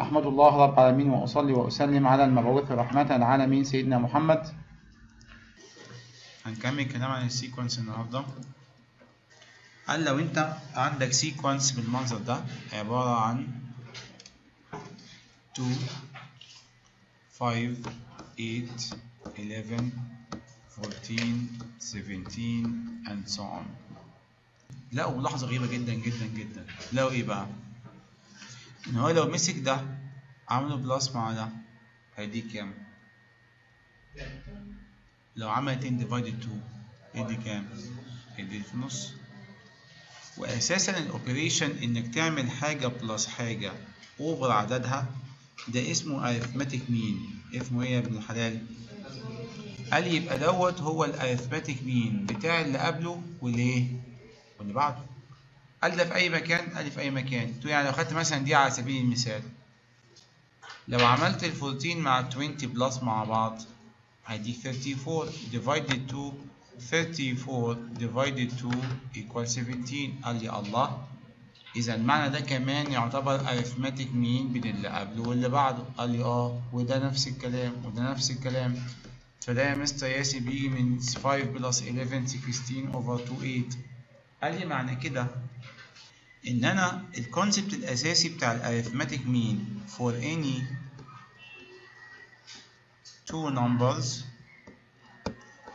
الحمد لله رب العالمين وأصلي وأسلم على المبعوث رحمة العالمين سيدنا محمد. هنكمل كلام عن ال sequence النهارده. قال لو أنت عندك سيكونس بالمنظر ده عبارة عن 2 5 8 11 14 17 and so on. لقوا ملاحظة غريبة جدا جدا جدا. لقوا إيه بقى؟ ان هو لو مسك ده عمله plus مع ده هيديك كام؟ لو عمل 10 divided 2 يدي كام؟ يدي في النص. واساسا ال operation إنك تعمل حاجة plus حاجة over عددها ده اسمه arithmetic mean اسمه إيه يا ابن الحلال؟ قال يبقى دوت هو ال arithmetic mean بتاع اللي قبله والايه واللي بعده. قال ده في أي مكان قال في أي مكان. يعني لو خدت مثلا دي على سبيل المثال. لو عملت ال 14 مع ال 20 plus مع بعض هيديك 34 divided 2 34 divided 2 equal 17 قال لي الله. إذا المعنى ده كمان يعتبر arithmetic mean بين اللي قبله واللي بعده. قال لي آه وده نفس الكلام وده نفس الكلام. فده يا مستر ياسر بيجي من 5 plus 11 16 over 2 8 قال لي معنى كده. إن أنا ال concept الأساسي بتاع ال arithmetic mean for any two numbers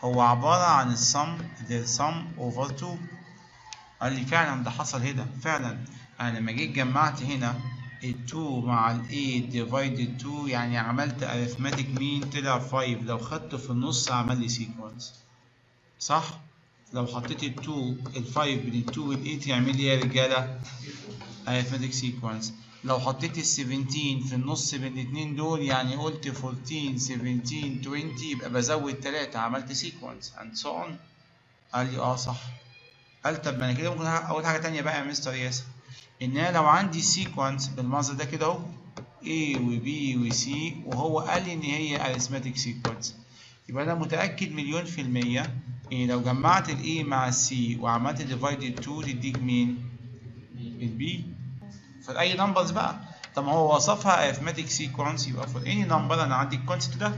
هو عبارة عن السم their sum over 2 قال لي فعلا ده حصل هنا فعلا. أنا لما جيت جمعت هنا ال 2 مع ال 8 divided 2 يعني عملت arithmetic mean طلع 5 لو خدته في النص عمل لي sequence. صح؟ لو حطيت ال 2 ال 5 بين ال 2 وال 8 يعمل لي إيه يا رجالة؟ arithmetic sequence. لو حطيت ال 17 في النص بين الاتنين دول يعني قلت 14 17 20 يبقى بزود 3 عملت sequence and so on. قال لي آه صح. قال طب ما أنا كده ممكن أقول حاجة تانية بقى يا مستر ياسر. إن أنا لو عندي sequence بالمنظر ده كده أهو A و B و C وهو قال لي إن هي arithmetic sequence. يبقى أنا متأكد مليون في المية ان لو جمعت ال A مع ال C وعملت divided 2 تديك مين؟ ال B. for any numbers بقى؟ طب ما هو وصفها arithmetic sequence يبقى for any number أنا عندي ال concept ده.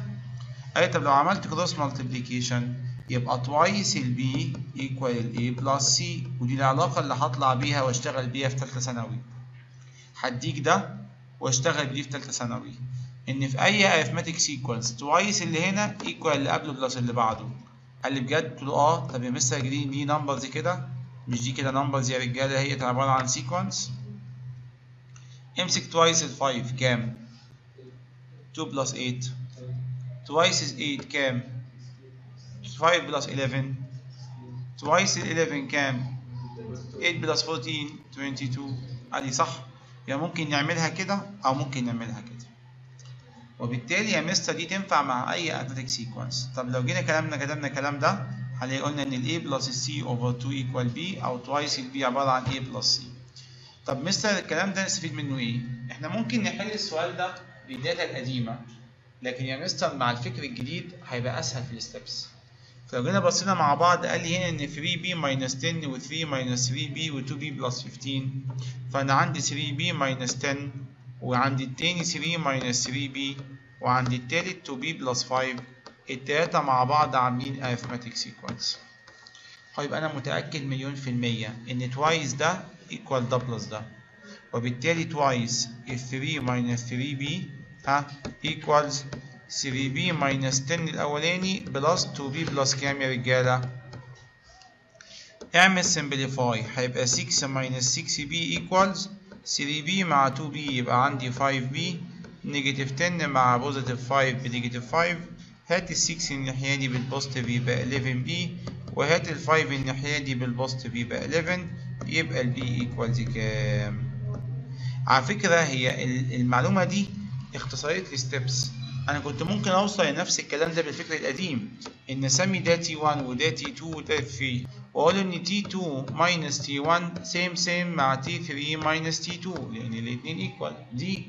قال طب لو عملت cross multiplication يبقى twice ال b equal ال a plus c ودي العلاقة اللي هطلع بيها واشتغل بيها في تالتة ثانوي. هديك ده واشتغل بيه في تالتة ثانوي. إن في أي arithmetic sequence twice اللي هنا equal اللي قبله plus اللي بعده. قال لي بجد؟ قلت له آه. طب يا مستر جديد دي numbers كده. مش دي كده numbers يا رجالة هي عبارة عن sequence. امسك twice ال 5 كام؟ 2 plus 8 twice is 8 كام؟ 5 plus 11 twice ال 11 كام؟ 8 plus 14 22 قال لي صح. يا ممكن نعملها كده أو ممكن نعملها كده. وبالتالي يا مستر دي تنفع مع أي arithmetic sequence. طب لو جينا كلامنا كتبنا الكلام ده هنلاقي قلنا إن ال a ال c over 2 equal b أو twice ال b عبارة عن a plus c. طب مستر الكلام ده نستفيد منه إيه؟ إحنا ممكن نحل السؤال ده بال data القديمة لكن يا مستر مع الفكر الجديد هيبقى أسهل في ال steps فلو جينا بصينا مع بعض قال لي هنا إن 3b minus 10 و 3 minus 3b و 2b plus 15 فأنا عندي 3b minus 10 وعندي التاني 3 minus 3b وعندي التالت 2b plus 5 التلاتة مع بعض عاملين arithmetic sequence هيبقى أنا متأكد مليون في المية إن twice ده equal ده plus ده وبالتالي twice ال 3 minus 3b ها equals 3b minus 10 الأولاني plus 2b plus كام يا رجالة؟ اعمل simplify هيبقى 6 minus 6b equals 3b مع 2b يبقى عندي 5b negative 10 مع positive 5 ب negative 5 هات ال 6 الناحية دي بال positive يبقى 11b وهات ال 5 الناحية دي بال positive يبقى 11 يبقى ال b equals كام؟ على فكرة هي المعلومة دي اختصرت لي steps أنا كنت ممكن أوصل لنفس الكلام ده بالفكر القديم إن اسمي ده T 1 وده T 2 وده 3 وأقول إن T 2 minus T 1 same same مع T 3 minus T 2 لأن الاثنين equal دي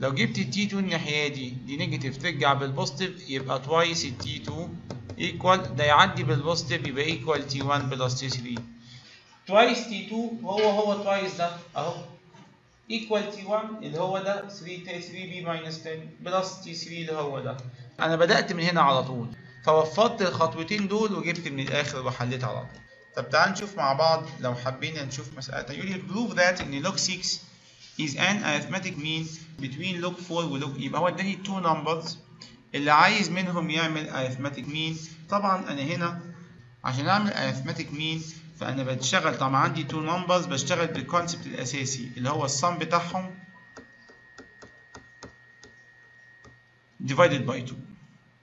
لو جبت ال T 2 الناحية دي دي negative ترجع بال positive يبقى twice ال T 2 equal ده يعدي بال positive يبقى equal T 1 plus T 3 twice T 2 هو هو twice ده أهو. Equal T1 اللي هو ده 3 3B minus 10 plus T3 اللي هو ده. أنا بدأت من هنا على طول. فوفرت الخطوتين دول وجبت من الآخر وحليت على طول. طب تعال نشوف مع بعض لو حبينا نشوف مسألة. يقول لي prove that إن log 6 is an arithmetic mean between log 4 و log يبقى هو اداني two numbers. اللي عايز منهم يعمل arithmetic mean. طبعا أنا هنا عشان أعمل arithmetic mean فأنا بشتغل طبعا عندي two numbers بشتغل بالكونسبت الأساسي اللي هو السم بتاعهم divided by 2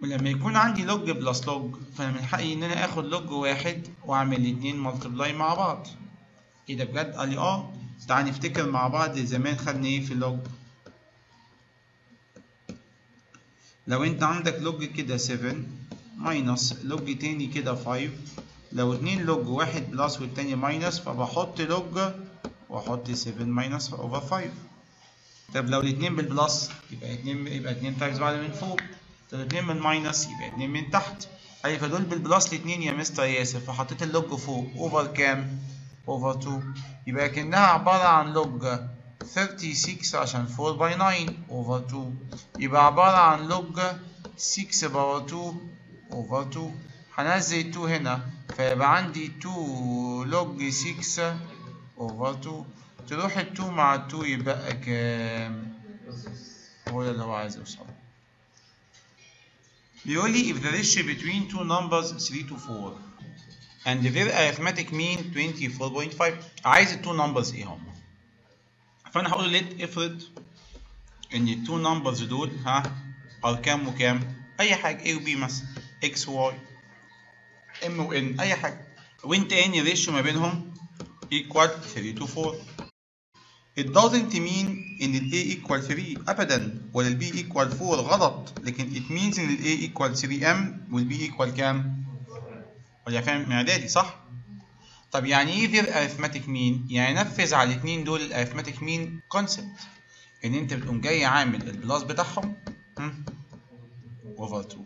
ولما يكون عندي log plus log فأنا من حقي إن أنا آخد log واحد وأعمل الاتنين multiply مع بعض. إيه ده بجد؟ قال لي آه. تعال نفتكر مع بعض زمان خدنا إيه في ال log لو أنت عندك log كده 7 minus log تاني كده 5 لو اتنين log واحد plus والتاني minus فبحط log وأحط 7 minus over 5 طب لو الاتنين بال plus يبقى اتنين يبقى اتنين times بعد من فوق. طب اتنين من minus يبقى اتنين من تحت. أي فدول بال plus الاتنين يا مستر ياسر. فحطيت ال log فوق. over كام؟ over 2 يبقى كأنها عبارة عن log 36 عشان 4 by 9 over 2 يبقى عبارة عن log 6 power 2 over 2 هنزل 2 هنا فيبقى عندي 2 log 6 أوفر 2 تروح ال 2 مع ال 2 يبقى كام؟ هو ده اللي هو عايز يوصله بيقول لي if the ratio between two numbers 3 to 4 and their arithmetic mean 24.5 عايز التو numbers إيه هم؟ فأنا هقول let افرض إن التو numbers دول ها ارقام وكام؟ أي حاجة A و B مثلا. X و Y. M و N اي حاجة وانت any ratio ما بينهم equal 3 to 4 It doesn't mean ان ال A equal 3 ابدا ولا ال B equal 4 غلط لكن it means ان ال A equal 3M وال B equal كام؟ ولا فاهم اعدادي صح؟ طب يعني إيه their arithmetic mean؟ يعني نفذ على الاثنين دول ال arithmetic mean concept ان انت بتقوم جاي عامل ال plus بتاعهم over 2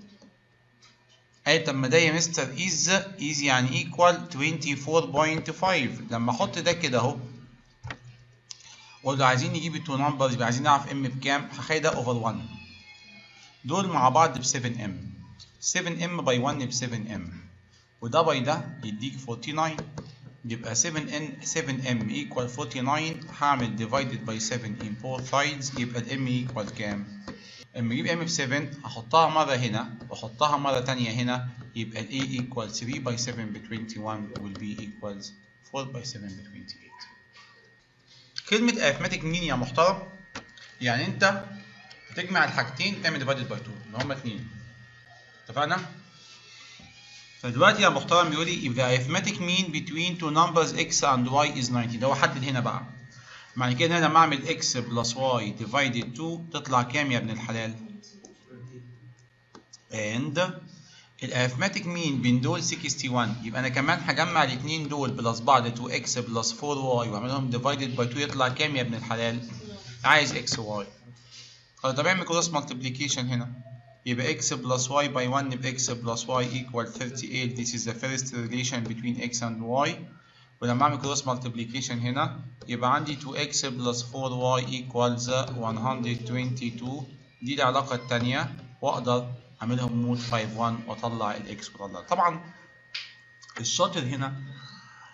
اي طب ما ده يا مستر is is يعني equal 24.5 لما أحط ده كده أهو وقول عايزين نجيب ال two numbers يبقى عايزين نعرف M بكام؟ هخلي ده over 1 دول مع بعض ب 7 M 7 M by 1 ب 7 M وده by ده يديك 49 يبقى 7 M 7 M equal 49 هعمل divided by 7 in both sides. يبقى ال M equal كام؟ اما أجيب ام ب 7 هحطها مرة هنا واحطها مرة تانية هنا يبقى ال A equals 3 by 7 ب 21 وال B equals 4 by 7 ب 28 كلمة arithmetic mean يا محترم يعني انت هتجمع الحاجتين تعمل divided by 2 اللي هما اتنين. اتفقنا؟ فدلوقتي يا محترم بيقول لي if the arithmetic mean between two numbers x and y is 90 ده هو حدد هنا بقى. معنى كده أنا لما اعمل x plus y divided 2 تطلع كام يا ابن الحلال؟ and ال arithmetic mean بين دول 61 يبقى أنا كمان هجمع الاثنين دول plus بعض 2x plus 4y وأعملهم divided by 2 يطلع كام يا ابن الحلال؟ عايز x و y طب اعمل cross multiplication هنا. يبقى x plus y by 1 يبقى x plus y equal 38 this is the first relation between x and y. ولما أعمل cross multiplication هنا يبقى عندي 2x plus 4y equals 122 دي العلاقة التانية وأقدر اعملهم mode 5 1 وأطلع ال x وأطلع طبعا الشاطر هنا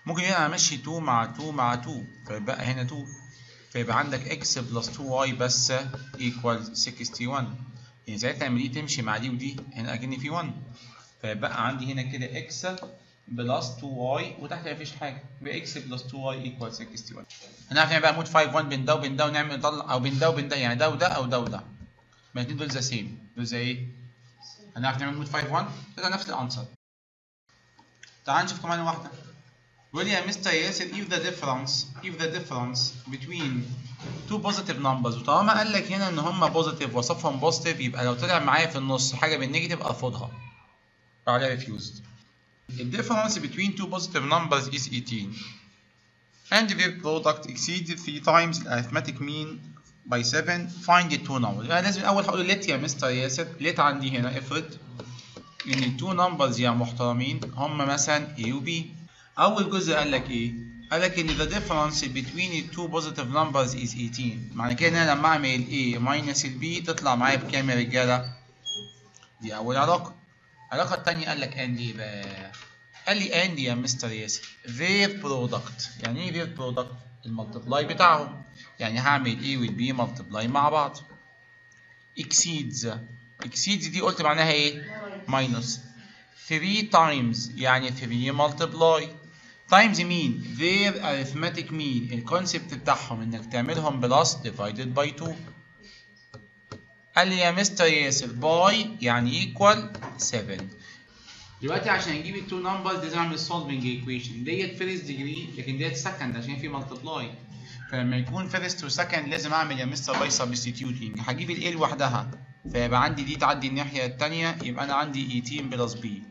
ممكن هنا أمشي 2 مع 2 مع 2 فيبقى هنا 2 فيبقى عندك x plus 2y بس equals 61 يعني ساعتها لما دي تمشي مع دي ودي هنا أكن في 1 فيبقى عندي هنا كده x plus 2y وتحت مفيش حاجة. يبقى x plus 2y equals 61 هنعرف نعمل بقى mode 5 1 بين ده وبين ده ونعمل نطلع أو بين ده وبين ده يعني ده وده أو ده وده. الاثنين دول the same دول زي إيه؟ هنعرف نعمل mode 5 1 ده نفس ال answer. تعال نشوف كمان واحدة. بيقول يا مستر ياسر if the difference if the difference between two positive numbers. وطالما قال لك هنا إن هم positive وصفهم positive يبقى لو طلع معايا في النص حاجة بال negative أرفضها. عليها refused. The difference between two positive numbers is 18 and their product exceeds 3 times the arithmetic mean by 7 find the two numbers أنا لازم الأول هقول let يا مستر ياسر let عندي هنا افرض ان التو numbers يا محترمين هم مثلا A و B اول جزء قال لك إيه قال لك ان the difference between the two positive numbers is 18 معنى كده ان أنا لما اعمل A minus B تطلع معايا بكام يا رجاله؟ دي اول علاقه العلاقه الثانية قال لك and إيه بقى؟ قال لي and يا مستر ياسر their product يعني إيه their product؟ ال multiply بتاعهم يعني هعمل A وال B multiply مع بعض exceeds exceeds دي قلت معناها إيه؟ minus 3 times يعني 3 multiply times مين؟ their arithmetic mean ال concept بتاعهم إنك تعملهم plus divided by 2 قال لي يا مستر ياسر by يعني equal 7 دلوقتي عشان أجيب ال two numbers لازم اعمل solving equation. ديت first degree لكن ديت second عشان في multiply فلما يكون first و second لازم أعمل يا مستر by substituting هجيب ال لوحدها. فيبقى عندي دي تعدي الناحية الثانية يبقى أنا عندي 18 plus b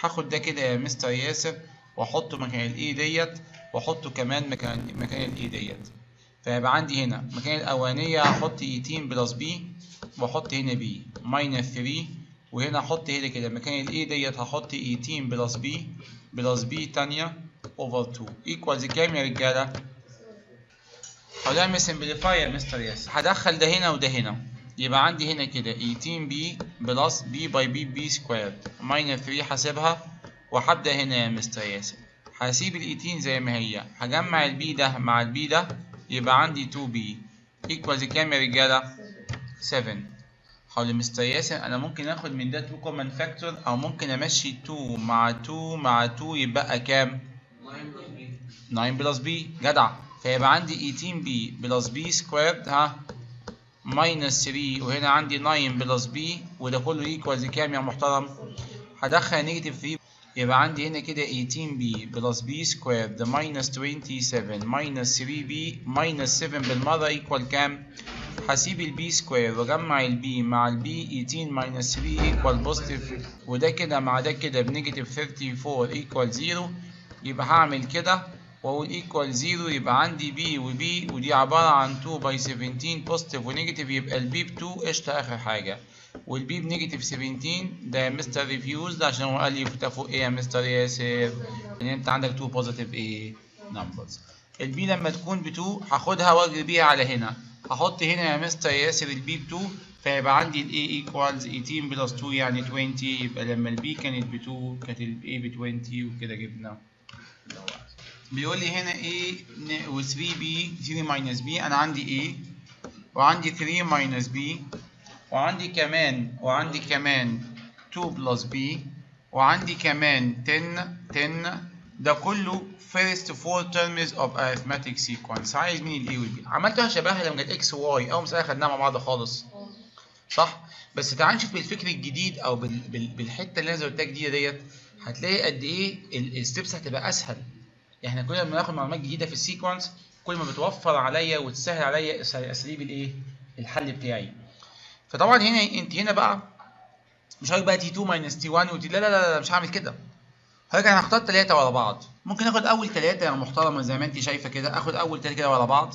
هاخد ده كده يا مستر ياسر وأحطه مكان ال a ديت وأحطه كمان مكان مكان ال a ديت. فيبقى عندي هنا مكان الأولانية هحط 18 plus b وأحط هنا b minus 3 وهنا أحط هنا كده. مكان ال a ديت هحط 18 plus b plus b تانية over 2 equals كام يا رجالة؟ هنعمل simplify يا مستر ياسر هدخل ده هنا وده هنا. يبقى عندي هنا كده 18 b plus b by b b squared minus 3 حاسبها وهبدأ هنا يا مستر ياسر هسيب ال 18 زي ما هي. هجمع ال b ده مع ال b ده يبقى عندي 2 b equals كام يا رجالة؟ 7 حول مستر ياسر أنا ممكن آخد من ده 2 common factor أو ممكن أمشي 2 مع 2 مع 2 يبقى كام؟ 9 plus b جدع. فيبقى عندي 18 b plus b squared ها؟ minus 3 وهنا عندي 9 plus b وده كله equals كام يا محترم؟ هدخل negative 3 يبقى عندي هنا كده 18b plus b squared minus 27 minus 3b minus 7 بالمرة equal كام؟ هسيب ال b square واجمع ال b مع ال b 18 minus 3 equal positive وده كده مع ده كده ب negative 34 equal 0 يبقى هعمل كده. وأقول equal 0 يبقى عندي b و b ودي عبارة عن 2 by 17 positive و negative يبقى ال b ب 2 قشطة آخر حاجة. وال b ب negative 17 ده مستر refused عشان هو قال لي فوق إيه يا مستر ياسر ان انت عندك 2 positive إيه numbers ال b لما تكون ب 2 هاخدها واجري بيها على هنا. هحط هنا يا مستر ياسر ال b ب 2 فيبقى عندي ال a equals 18 plus 2 يعني 20 يبقى لما ال b كانت ب 2 كانت ال a ب 20 وكده جبنا. بيقول لي هنا A و 3B 3 minus B أنا عندي A وعندي 3 minus B. وعندي كمان وعندي كمان 2 plus B وعندي كمان 10 10 ده كله first four terms of arithmetic sequence. عايز مين ال A وال B عملتها شبهها لما كانت X و Y. أول مسألة خدناها مع بعض خالص. صح؟ بس تعال نشوف بالفكر الجديد أو بال... بال... بالحتة اللي أنا زودتها جديدة ديت هتلاقي قد إيه الستبس هتبقى أسهل. إحنا كل ما ناخد معلومات جديدة في السيكونس كل ما بتوفر عليا وتسهل عليا اساليب الإيه؟ الحل بتاعي. فطبعا هنا انت هنا بقى مش هقول بقى t 2 minus t 1 و t لا لا لا, مش هعمل كده. هاجي أنا هختار ثلاثة ورا بعض. ممكن آخد أول ثلاثة يا محترمة زي ما انت شايفة كده آخد أول ثلاثة كده ورا بعض.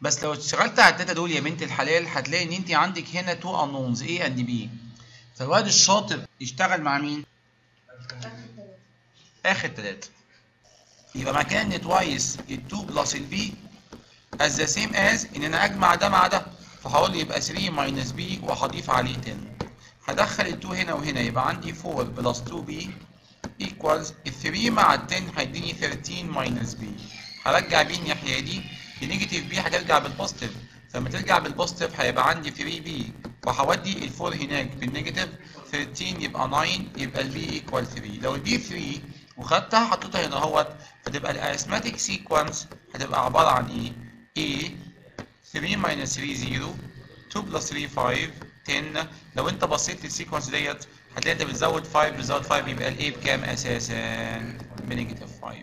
بس لو اشتغلت على الثلاثه دول يا بنت الحلال هتلاقي إن انت عندك هنا two unknowns a and b فالواد الشاطر يشتغل مع مين؟ آخر ثلاثة يبقى مكان ان twice ال 2 plus ال b as the same as إن أنا أجمع ده مع ده. فهقول لي يبقى 3 minus b وهضيف عليه 10 هدخل ال 2 هنا وهنا يبقى عندي 4 plus 2 b equals ال 3 مع ال 10 هيديني 13 minus b. هرجع b الناحية دي ال negative b هترجع بال positive فلما ترجع بال positive هيبقى عندي 3 b. وهودي ال 4 هناك بال negative 13 يبقى 9 يبقى ال b equal 3 لو ال b 3 وخدتها حطيتها هنا اهوت فتبقى ال arithmetic sequence هتبقى عبارة عن إيه؟ A 3 minus 3 0 2 plus 3 5 10 لو انت بصيت لل sequence ديت هتلاقي انت بتزود 5 بتزود 5 يبقى ال A بكام أساسا؟ ب negative 5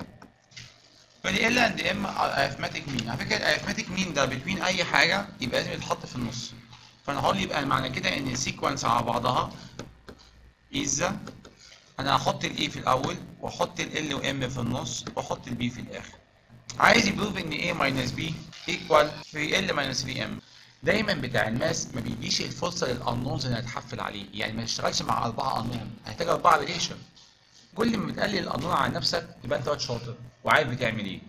فدي L and M arithmetic mean على فكرة ال arithmetic mean ده between أي حاجة يبقى لازم يتحط في النص. فأنا هقول يبقى معنى كده إن ال sequence على بعضها is أنا هحط ال a في الأول وأحط L و M في النص وأحط ال b في الآخر. عايز ي prove إن a minus b equal 3l minus 3m دايما بتاع ال math ما بيديش الفرصة لل unknowns ان هتحفل عليه. يعني ما تشتغلش مع أربعة أنون. هيحتاج أربعة relation كل ما بتقلل الأنون عن نفسك يبقى أنت شاطر وعارف بتعمل إيه.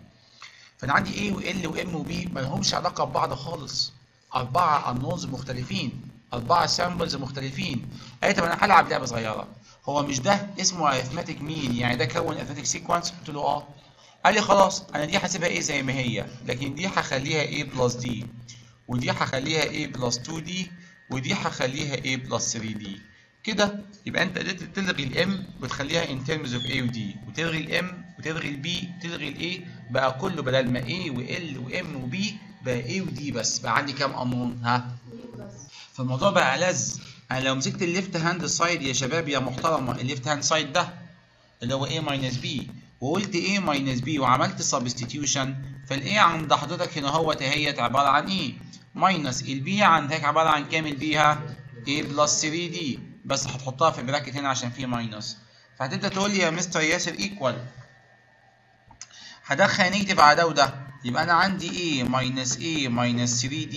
فأنا عندي A و L و M و B ما لهمش علاقة ببعض خالص. أربعة unknowns مختلفين. أربعة symbols مختلفين. قال طب أنا هلعب لعبة صغيرة. هو مش ده اسمه arithmetic mean يعني ده كون arithmetic sequence قلت له آه. قال لي خلاص أنا دي هسيبها إيه زي ما هي لكن دي هخليها A plus D ودي هخليها A plus 2D ودي هخليها A plus 3D كده يبقى أنت قدرت تلغي ال M وتخليها in terms of A و D. وتلغي ال M وتلغي ال B وتلغي ال A بقى كله بدل ما A و L و M و B بقى A و D بس. بقى عندي كام قانون ها؟ فالموضوع بقى ألذ. أنا لو مسكت ال left hand side يا شباب يا محترمة ال left hand side ده اللي هو A minus B وقلت A minus B وعملت substitution. فال A عند حضرتك هنا هو اهيت عبارة عن إيه minus ال B عندك عبارة عن كام ال B ها A plus 3D بس هتحطها في bracket هنا عشان فيه minus فهتبدأ تقول لي يا مستر ياسر equal هدخل negative على ده وده. يبقى أنا عندي A minus A minus 3D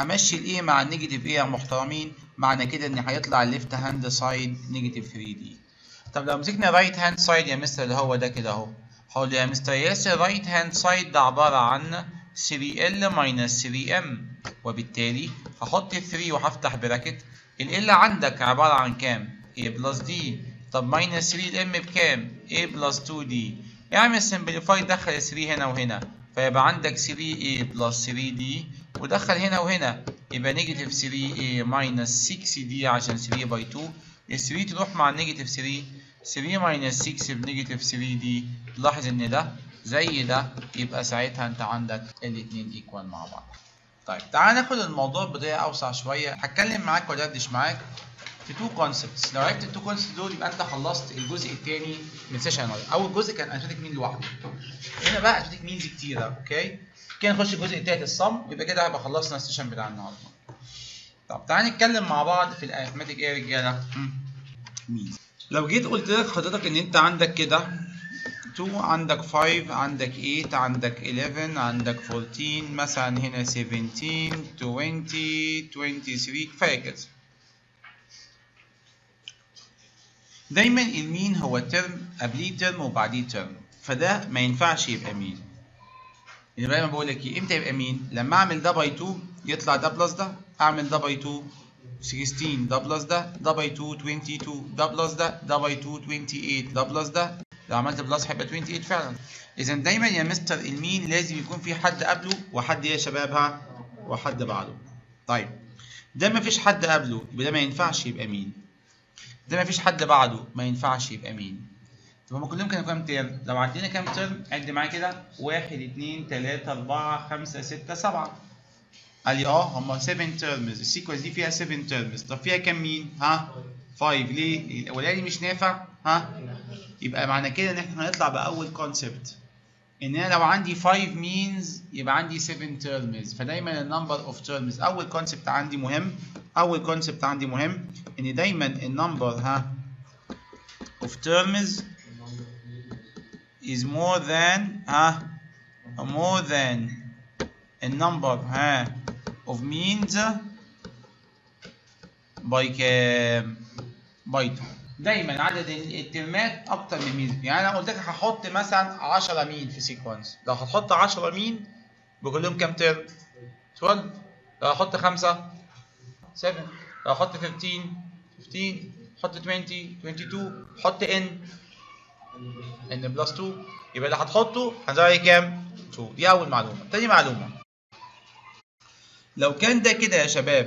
همشي ال A مع ال negative A يا محترمين. معنى كده إن هيطلع ال left hand side negative 3D طب لو مسكنا right hand side يا مستر اللي هو ده كده اهو. هقول يا مستر ياسر right hand side ده عبارة عن 3L minus 3M وبالتالي هحط 3 وهفتح bracket ال L عندك عبارة عن كام؟ A plus D. طب minus 3 ال M بكام؟ A plus 2D اعمل simplify دخل 3 هنا وهنا. فيبقى عندك 3A plus 3D ودخل هنا وهنا. يبقى negative 3A minus 6D عشان 3 by 2 ال 3 تروح مع ال negative 3 3 minus 6 ب negative 3D تلاحظ إن ده زي ده يبقى ساعتها أنت عندك الاتنين equal مع بعض. طيب تعال ناخد الموضوع بطريقة أوسع شوية. هتكلم معاك وادردش معاك في two concepts لو عرفت ال two concepts دول يبقى أنت خلصت الجزء الثاني من session أول جزء كان arithmetic mean لوحده. هنا بقى arithmetic means كتيرة okay كده نخش الجزء الثالث ال sum. يبقى كده هيبقى خلصنا ال session بتاع النهارده. طب تعال نتكلم مع بعض في ال arithmetic إيه يا رجاله means لو جيت قلت لك حضرتك إن أنت عندك كده 2 عندك 5 عندك 8 عندك 11 عندك 14 مثلا هنا 17 20 23 كفاية كده. دايما ال mean هو term قبليه term وبعديه term فده ما ينفعش يبقى mean. يبقى دايما بقول لك إمتى يبقى mean؟ لما أعمل ده by 2 يطلع ده plus ده أعمل ده by 2 16 ده plus ده ده by 2 22 ده plus ده ده by 2 28 ده plus ده لو عملت plus هيبقى 28 فعلا. اذا دايما يا مستر ال mean لازم يكون في حد قبله وحد يا شباب وحد بعده. طيب. ده ما فيش حد قبله يبقى ده ما ينفعش يبقى mean؟ ده ما فيش حد بعده ما ينفعش يبقى mean؟ طب هما كلهم كانوا كام term لو عدينا كام term عد معايا كده. 1 2 3 4 5 6 7 قال لي آه هما 7 terms ال sequence دي فيها 7 terms طب فيها كام mean ها 5 ليه الاولاني مش نافع ها يبقى معنى كده ان إحنا هنطلع باول concept ان أنا لو عندي 5 means يبقى عندي 7 terms فدايما ال number of terms اول concept عندي مهم اول concept عندي مهم ان دايما ال number ها of terms is more than ها more than ال number ها of means by كام by 2 دايما عدد الترمات أكتر من mean يعني أنا قلت لك هحط مثلا 10 mean في sequence لو هتحط 10 mean بقول لهم كام ترم 12 لو هحط 5 7 لو هحط 15 15 حط 20 22 حط ان ان بلس 2 يبقى اللي هتحطه هنزود عليه كام؟ 2 دي أول معلومة. تاني معلومة. لو كان ده كده يا شباب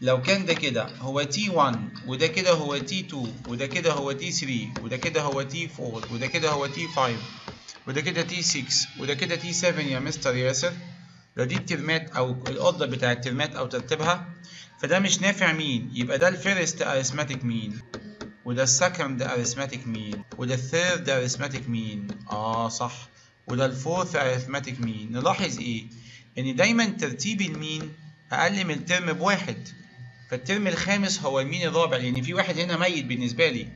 لو كان ده كده هو T1 وده كده هو T2 وده كده هو T3 وده كده هو T4 وده كده هو T5 وده كده T6 وده كده T7 يا مستر ياسر. لو دي الترمات أو ال order بتاع الترمات أو ترتيبها. فده مش نافع mean؟ يبقى ده ال first arithmetic mean؟ وده ال second arithmetic mean؟ وده ال third arithmetic mean؟ آه صح. وده ال fourth arithmetic mean؟ نلاحظ إيه؟ إن دايما ترتيب ال mean أقل من ال term بواحد. فال term الخامس هو ال mean الرابع لأن في واحد هنا ميت بالنسبة لي.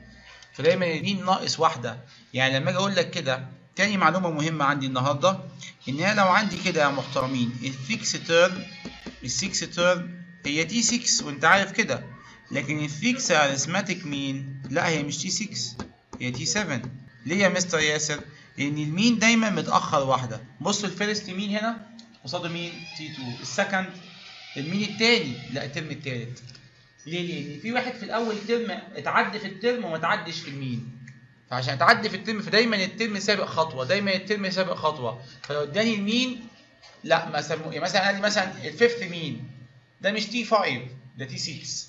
فدايما ال mean ناقص واحدة. يعني لما أجي أقول لك كده تاني معلومة مهمة عندي النهارده إن أنا لو عندي كده يا محترمين ال sixth term ال sixth term هي T 6 وأنت عارف كده. لكن ال sixth arithmetic mean لا هي مش T 6 هي T 7 ليه يا مستر ياسر؟ لأن ال mean دايما متأخر واحدة. بصوا ال first mean هنا؟ قصاده مين؟ T 2 ال second ال mean التاني لا ال term التالت. ليه؟ لأن في واحد في الأول term اتعدى في ال term وما تعدش في ال mean فعشان اتعدي في ال term فدايما ال term سابق خطوة دايما ال term سابق خطوة. فلو اداني ال mean لا ما سموه يعني مثلا قال لي مثلا ال fifth mean ده مش T 5 ده T 6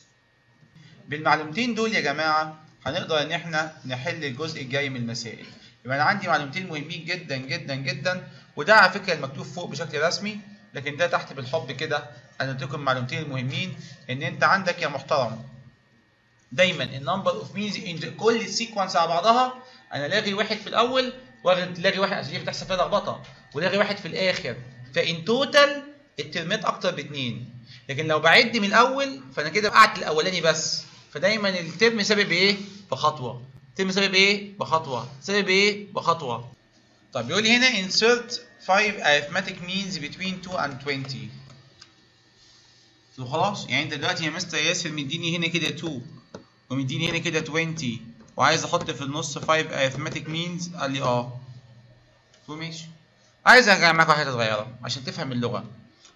بالمعلومتين دول يا جماعة هنقدر إن إحنا نحل الجزء الجاي من المسائل. يبقى أنا عندي معلومتين مهمين جدا جدا جدا وده على فكرة المكتوب فوق بشكل رسمي لكن ده تحت بالحب كده. أنا اديكم المعلومتين المهمين إن أنت عندك يا محترم. دايما ال number of means ان كل ال sequence على بعضها أنا لاغي واحد في الأول واخد لاغي واحد عشان بتحصل فيها لخبطه ولاغي واحد في الآخر. فإن total الترمات أكتر باثنين لكن لو بعد من الأول فأنا كده وقعت الأولاني بس. فدايما ال term سابق إيه؟ بخطوة. ال term سابق إيه؟ بخطوة. سابق إيه؟ بخطوة. طب بيقول لي هنا insert 5 arithmetic means between 2 and 20 له خلاص يعني انت دلوقتي يا مستر ياسر مديني هنا كده 2 ومديني هنا كده 20 وعايز أحط في النص 5 arithmetic means. قال لي آه. ماشي. عايز ارجع معاك واحدة صغيرة عشان تفهم اللغة.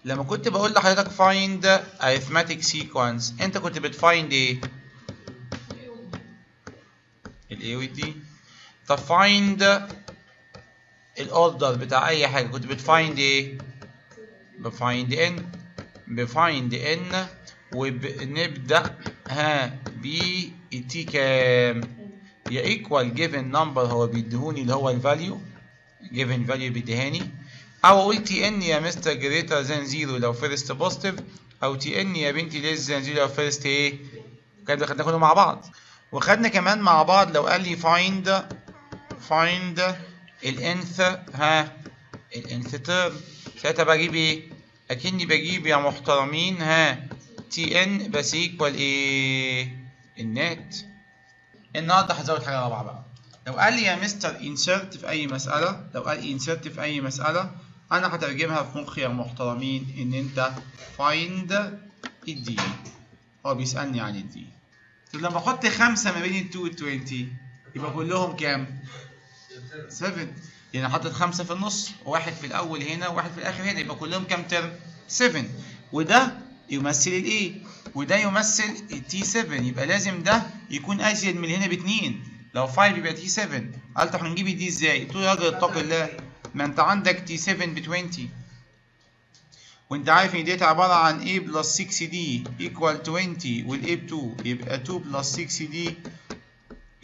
لما كنت بقول لحضرتك find arithmetic sequence انت كنت بتفايند إيه؟ ال a وال d طب find ال order بتاع أي حاجة كنت بت find إيه؟ ب find n ب find n وبنبدأ ها ب T كام يا equal given number هو بيديهوني اللي هو ال value given value بيديهاني أو أقول T n يا مستر greater than zero لو first positive أو T n يا بنتي less than zero لو first إيه؟ كده خدنا كله مع بعض. وخدنا كمان مع بعض لو قال لي find find ال nth ها ال nth term ساعتها بجيب إيه؟ أكني بجيب يا محترمين ها T n بس equal إيه النات النهارده هزود حاجة رابعة بقى. لو قال لي يا مستر insert في أي مسألة لو قال insert في أي مسألة أنا هترجمها في مخي يا محترمين إن أنت find ال d هو بيسألني عن ال d طب لما أحط خمسة ما بين ال 2 وال 20 يبقى كلهم كام؟ 7 يعني حطيت خمسة في النص وواحد في الأول هنا وواحد في الآخر هنا يبقى كلهم كام term؟ 7 وده يمثل الإيه؟ وده يمثل ال T 7 يبقى لازم ده يكون أزيد من هنا باتنين. لو 5 يبقى T 7 قال طب هنجيب d إزاي؟ قلت له يا اتق الله. ما أنت عندك T 7 ب 20 وأنت عارف إن ديت عبارة عن A plus 6 d equal 20 والA ب 2 يبقى 2 plus 6 d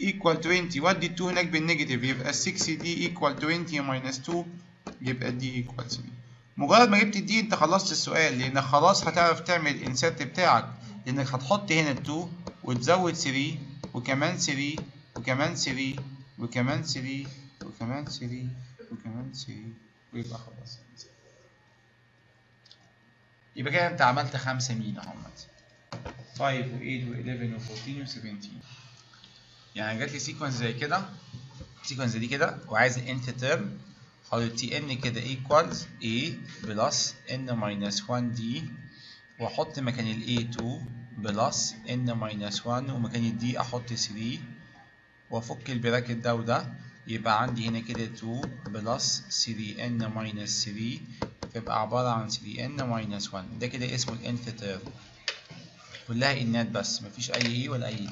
equal 20 ودي ال 2 هناك بال negative يبقى 6 d equal 20 minus 2 يبقى d equal 3 مجرد ما جبت d انت خلصت السؤال لانك خلاص هتعرف تعمل ال insert بتاعك. لأنك هتحط هنا ال 2 وتزود 3 وكمان 3 وكمان 3 وكمان 3 وكمان 3 وكمان 3 ويبقى خلاص. يبقى كده انت عملت 5 means اهمت 5 و8 و11 و14 و17 يعني جات لي sequence زي كده sequence دي كده وعايز nth term هقول T n كده equals a plus n minus 1 d وأحط مكان ال a 2 plus n minus 1 ومكان ال d أحط 3 وأفك ال bracket ده وده يبقى عندي هنا كده 2 plus 3 n minus 3 تبقى عبارة عن 3 n minus 1 ده كده اسمه ال nth term كلها n ات بس مفيش أي a ولا أي d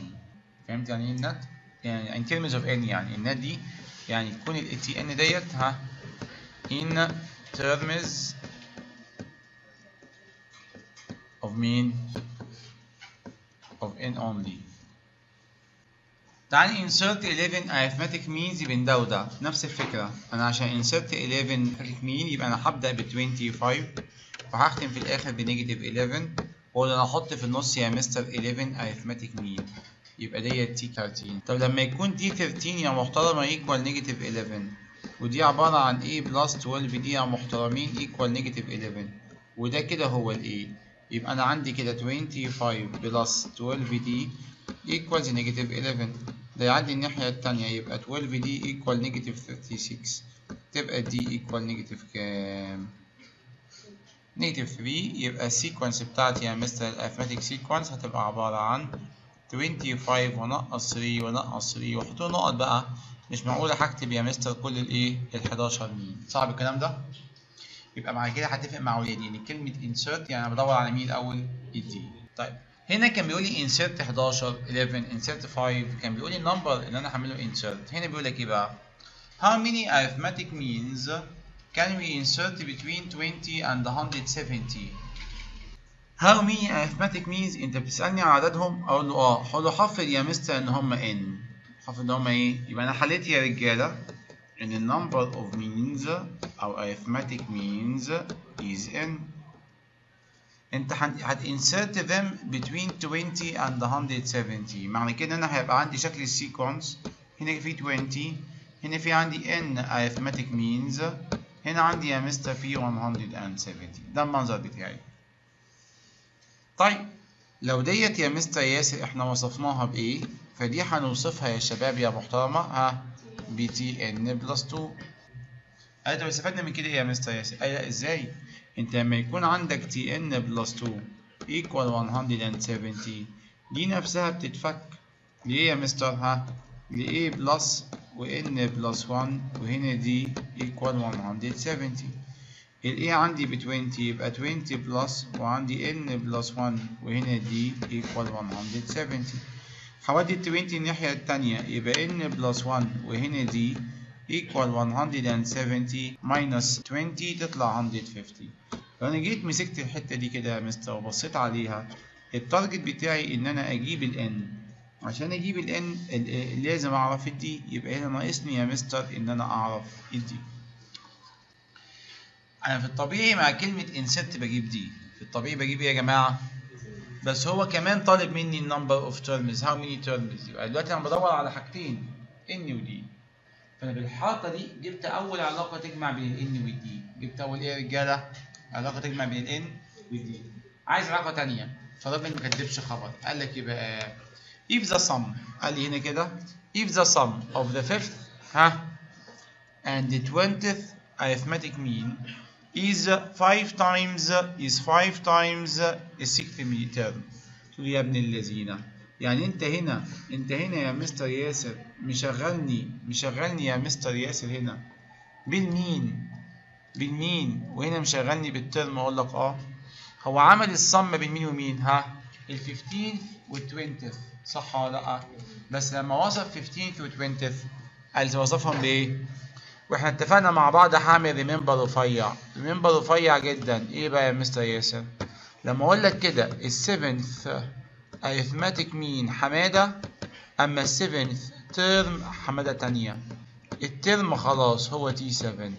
فهمت يعني إيه ال nth؟ يعني in terms of n يعني ال nth دي يعني تكون ال T n ديت ها in terms of mean of n only. تعالى insert 11 arithmetic means بين ده وده. نفس الفكرة. أنا عشان insert 11 arithmetic mean يبقى أنا هبدأ ب 25 وهختم في الآخر ب negative 11 وأقول أنا أحط في النص يا مستر 11 arithmetic mean. يبقى ديت T 13 طب لما يكون T 13 يا محترمة equal negative 11 ودي عبارة عن A plus 12 d يا محترمين equal negative 11 وده كده هو ال A. يبقى أنا عندي كده 25 plus 12 d equals negative 11 ده يعدي الناحية التانية يبقى 12 d equal negative 36 تبقى d equal negative كام؟ negative 3 يبقى ال sequence بتاعتي يا مستر ال arithmetic sequence هتبقى عبارة عن 25 ونقص 3 ونقص 3 وحطوا نقط بقى. مش معقولة هكتب يا مستر كل الايه ال 11 means صعب الكلام ده؟ يبقى بعد كده هتفق مع ولادي. ان كلمة insert يعني أنا بدور على مين الأول ال d طيب. هنا كان بيقول لي insert 11 11 insert 5 كان بيقول لي ال number اللي أنا هعمله insert. هنا بيقول لك إيه بقى؟ How many arithmetic means can we insert between 20 and 170 how many arithmetic means انت بتسألني على عددهم؟ أقول له آه. هقول له حفظ يا مستر إن هم n. حفظ إن هم إيه؟ يبقى أنا حليت يا رجالة إن ال number of means أو arithmetic means is n. أنت هت insert them between 20 and 170 معنى كده إن أنا هيبقى عندي شكل السيكونس هنا في 20 هنا في عندي n arithmetic means. هنا عندي يا مستر في 170 ده المنظر بتاعي. طيب لو ديت يا مستر ياسر إحنا وصفناها بإيه؟ فدي هنوصفها يا شباب يا محترمة ها؟ ب T n plus 2 قال طب استفدنا من كده إيه يا مستر ياسر؟ لا إزاي؟ أنت لما يكون عندك T n plus 2 equal 170 دي نفسها بتتفك. ليه يا مستر؟ ها؟ ل a plus و n plus 1 وهنا d equal 170 ال a عندي ب 20 يبقى 20 plus وعندي n plus 1 وهنا d equal 170 هودي ال 20 الناحية التانية يبقى n plus 1 وهنا d equal 170 minus 20 تطلع 150 لو أنا جيت مسكت الحتة دي كده يا مستر وبصيت عليها. ال target بتاعي إن أنا أجيب ال n. عشان أجيب ال n لازم أعرف ال d يبقى هنا ناقصني يا مستر إن أنا أعرف ال d. أنا في الطبيعي مع كلمة insert بجيب d. في الطبيعي بجيب إيه يا جماعة؟ بس هو كمان طالب مني number of terms. How many terms يبقى؟ دلوقتي أنا بدور على حاجتين. N و d. فأنا بالحركة دي جبت أول علاقة تجمع بين ال n وال d. جبت أول إيه يا رجالة؟ علاقة تجمع بين ال n وال d. عايز علاقة تانية. فالراجل ما كدبش خبر. قال لك يبقى if the sum. قال لي هنا كده. if the sum of the fifth. ها؟ And the twentieth arithmetic mean. Is 5 times is 5 times the sixth term تقول يا ابن الذين. يعني انت هنا انت هنا يا مستر ياسر مشغلني مشغلني يا مستر ياسر هنا. بالمين بالمين وهنا مشغلني بالترم أقول لك آه. هو عمل الصم بين مين ومين؟ ها؟ ال 15 وال 20 صح ولا لأ؟ بس لما وصف 15 وال 20 قال وصفهم بإيه؟ وإحنا اتفقنا مع بعض هعمل remember رفيع remember رفيع جدا. إيه بقى يا مستر ياسر؟ لما أقول لك كده ال seventh arithmetic mean حمادة أما ال seventh term حمادة تانية. ال term خلاص هو T 7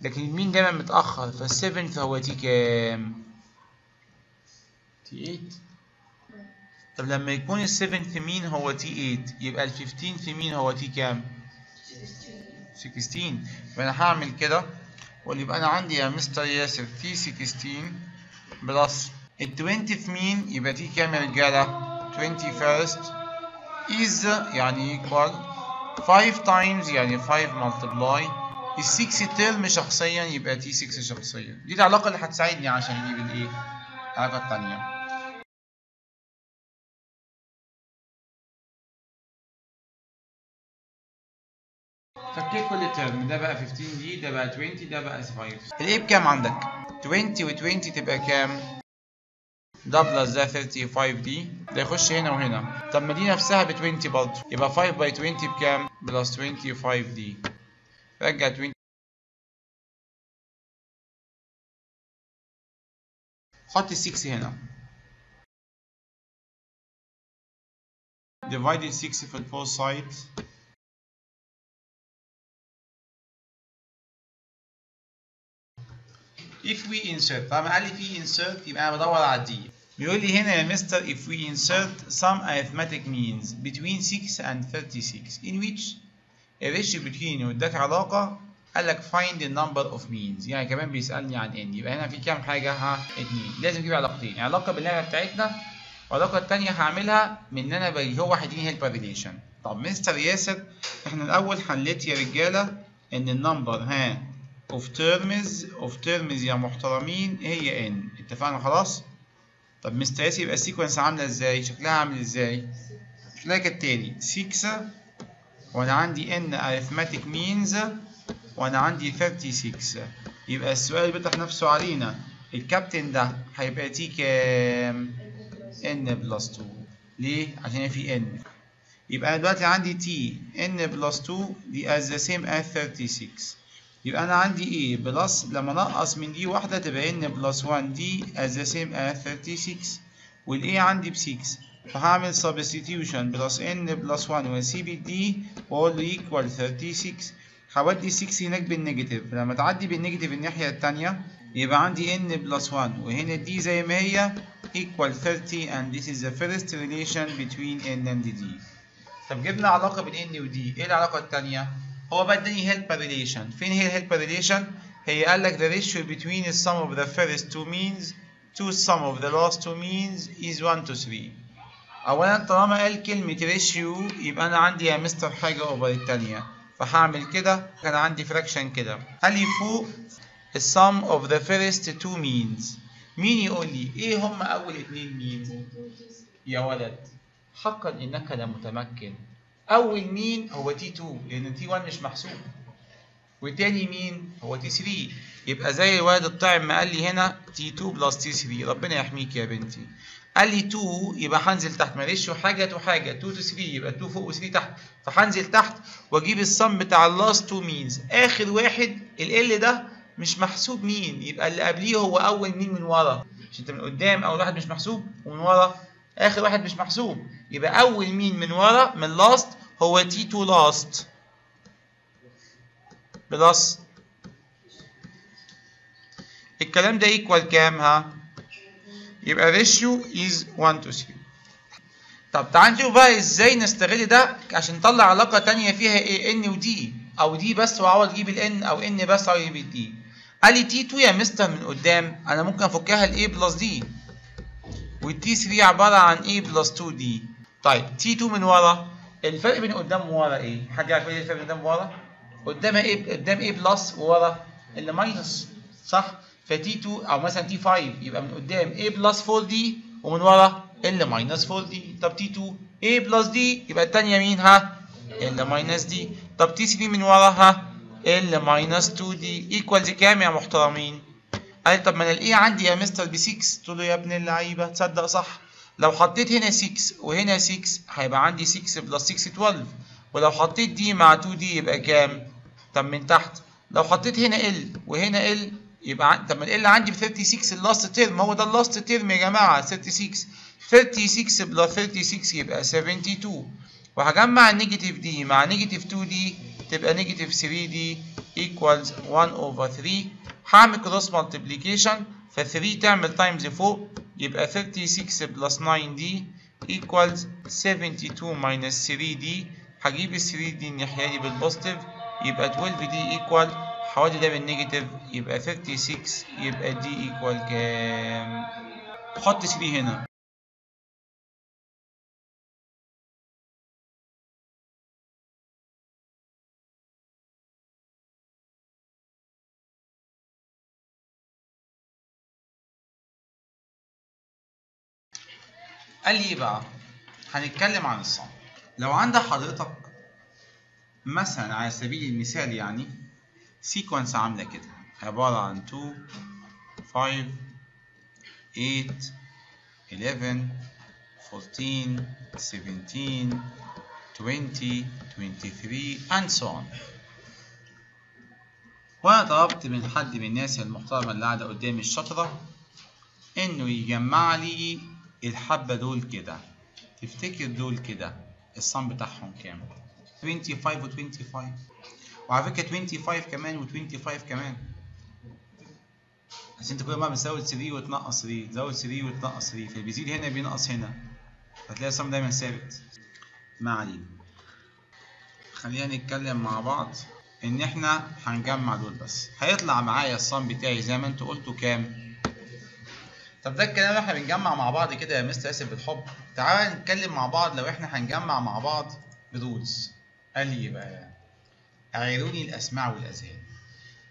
لكن ال mean دايما متأخر فال seventh هو T كام؟ T 8 طب لما يكون ال seventh mean هو T 8 يبقى ال fifteenth mean هو T كام؟ 16 فأنا هعمل كده. يبقى أنا عندي يا مستر ياسر T 16 plus ال 20th mean؟ يبقى T كام يا رجالة؟ 21st is يعني equal 5 times يعني 5 multiply. ال 6 term شخصيا يبقى T 6 شخصيا. دي العلاقة اللي هتساعدني عشان أجيب الايه العلاقة الثانية فكيت كل term ده بقى 15 d ده بقى 20 ده بقى 5 ال a بكام عندك؟ 20 و20 تبقى كام ده plus ده 35 d ده يخش هنا وهنا. طب ما دي نفسها ب 20 برضه. يبقى 5 by 20 بكام plus 25 d رجع 20 حط ال 6 هنا. Divide 6 في الفور sides if we insert طبعا قال لي في insert يبقى أنا بدور على دي بيقول لي هنا يا مستر if we insert some arithmetic means between 6 and 36 in which a ratio between واداك علاقة قال لك find the number of means. يعني كمان بيسألني عن n. يبقى هنا في كام حاجة؟ ها اتنين. لازم أجيب علاقتين. علاقة باللعبة بتاعتنا والعلاقة التانية هعملها من إن أنا هو هيديني helper relation طب مستر ياسر إحنا الأول حليت يا رجالة إن ال number ها of terms of terms يا محترمين هي n. اتفقنا؟ خلاص؟ طب مستر ياسر يبقى ال sequence عاملة إزاي؟ شكلها عامل إزاي؟ شكلها كالتالي 6 وأنا عندي n arithmetic means وأنا عندي 36 يبقى السؤال بيطرح نفسه علينا. الكابتن ده هيبقى T كام؟ N plus 2 ليه؟ عشان في n. يبقى أنا دلوقتي عندي t. N plus 2 دي as the same as 36 يبقى أنا عندي a plus لما نقص من دي واحدة تبقى n plus 1 d as the same as 36 وال a عندي ب 6 فهعمل substitution plus n plus 1 وأسيب ال d وأقول له equal 36 هودي 6 هناك بال negative. لما تعدي بال negative الناحية الثانية يبقى عندي n plus 1 وهنا d زي ما هي equal 30 and this is the first relation between n and d. طب جبنا علاقة بين n و d. إيه العلاقة الثانية هو بقى اداني helper relation. فين هي helper relation هي قال لك the ratio between the sum of the first two means to sum of the last two means is 1 to 3 اولا طالما قال كلمة ratio يبقى أنا عندي يا مستر حاجة over الثانية فهعمل كده كان عندي fraction كده. قال لي فوق السم of the first two means. مين يقول لي؟ إيه هم أول اتنين mean يا ولد حقا إنك لمتمكن اول mean هو T 2 لأن T 1 مش محسوب. وتاني mean هو T 3 يبقى زي الولد الطاعم ما قال لي هنا T 2 plus T 3 ربنا يحميك يا بنتي. قال لي 2 يبقى هنزل تحت. معلش حاجة. وحاجه 2 to 3 يبقى 2 فوق و3 تحت. فهنزل تحت وأجيب ال sum بتاع ال last 2 means آخر واحد L ده مش محسوب mean. يبقى اللي قبليه هو أول mean من ورا. مش أنت من قدام أول واحد مش محسوب ومن ورا. آخر واحد مش محسوب. يبقى أول mean من ورا من last هو T 2 last plus الكلام ده equal كام ها؟ يبقى ratio is 1 to 3 طب تعال نشوف بقى إزاي نستغل ده عشان نطلع علاقة تانية فيها إيه n و d أو d بس وعوض أجيب ال n أو n بس وعوض أجيب ال d قال لي T 2 يا مستر من قدام. أنا ممكن أفكها ل a plus d وال T 3 عبارة عن a plus 2 d طيب T 2 من ورا الفرق بين قدام وورا إيه؟ حد يعرف إيه الفرق بين قدام وورا؟ قدام إيه قدام a plus وورا L minus صح؟ ف T 2 أو مثلا T 5 يبقى من قدام a plus 4 d ومن ورا L minus 4 d طب T 2 a plus d يبقى الثانية مين ها؟ L minus d طب T 3 من ورا ها؟ L minus 2 d equals كام يا محترمين؟ قال طب ما أنا ال a عندي يا مستر ب 6 قلت له يا ابن اللعيبة تصدق صح لو حطيت هنا 6 وهنا 6 هيبقى عندي 6 plus 6 12 ولو حطيت d مع 2 d يبقى كام؟ طب من تحت. لو حطيت هنا ال وهنا ال يبقى. طب ما ال L عندي ب 36 ال last term هو ده ال last term يا جماعة 36 36 plus 36 يبقى 72 وهجمع ال negative d مع negative 2 d تبقى negative 3 d equals 1 over 3 هعمل cross multiplication ف 3 تعمل times فوق يبقى 36 plus 9 d equals 72 minus 3 d هجيب ال 3 d الناحية دي بال positive يبقى 12 d equal حوالي ده بال negative يبقى 36 يبقى d equal كام؟ حط 3 هنا قال لي إيه بقى؟ هنتكلم عن الصم. لو عند حضرتك مثلا على سبيل المثال يعني سيكونس عاملة كده عبارة عن 2 5 8 11 14 17 20 23 and so on وأنا طلبت من حد من الناس المحترمة اللي قاعدة قدامي الشاطرة إنه يجمع لي الحبة دول كده. تفتكر دول كده الصم بتاعهم كام؟ 25 و 25 وعلى فكرة 25 كمان و 25 كمان. عشان انت كل ما بتزود 3 وتنقص 3 تزود 3 وتنقص 3 فبيزيد هنا بينقص هنا. هتلاقي الصم دايما ثابت. ما علينا. خلينا نتكلم مع بعض ان إحنا هنجمع دول بس. هيطلع معايا الصم بتاعي زي ما أنتوا قلتوا كام؟ طب ده الكلام اللي إحنا بنجمع مع بعض كده يا مستر اسف بالحب. تعالى نتكلم مع بعض لو إحنا هنجمع مع بعض برولز قال لي بقى اعيروني الأسماع والأذهان.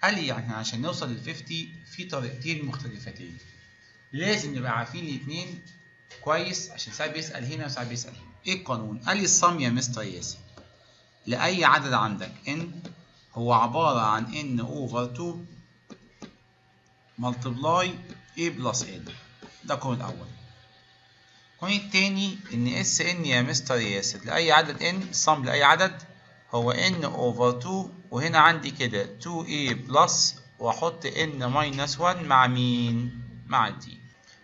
قال لي يعني عشان نوصل لل 50 في طريقتين مختلفتين. لازم نبقى عارفين الاثنين كويس عشان ساعات بيسأل هنا وساعات بيسأل هنا. إيه القانون؟ قال لي الصم يا مستر ياسر. لأي عدد عندك n هو عبارة عن n over 2 multiply a plus n. ده القانون الأول. القانون التاني إن S n يا مستر ياسر لأي عدد n ال sum لأي عدد؟ هو n over 2 وهنا عندي كده 2a plus وأحط n minus 1 مع مين؟ مع d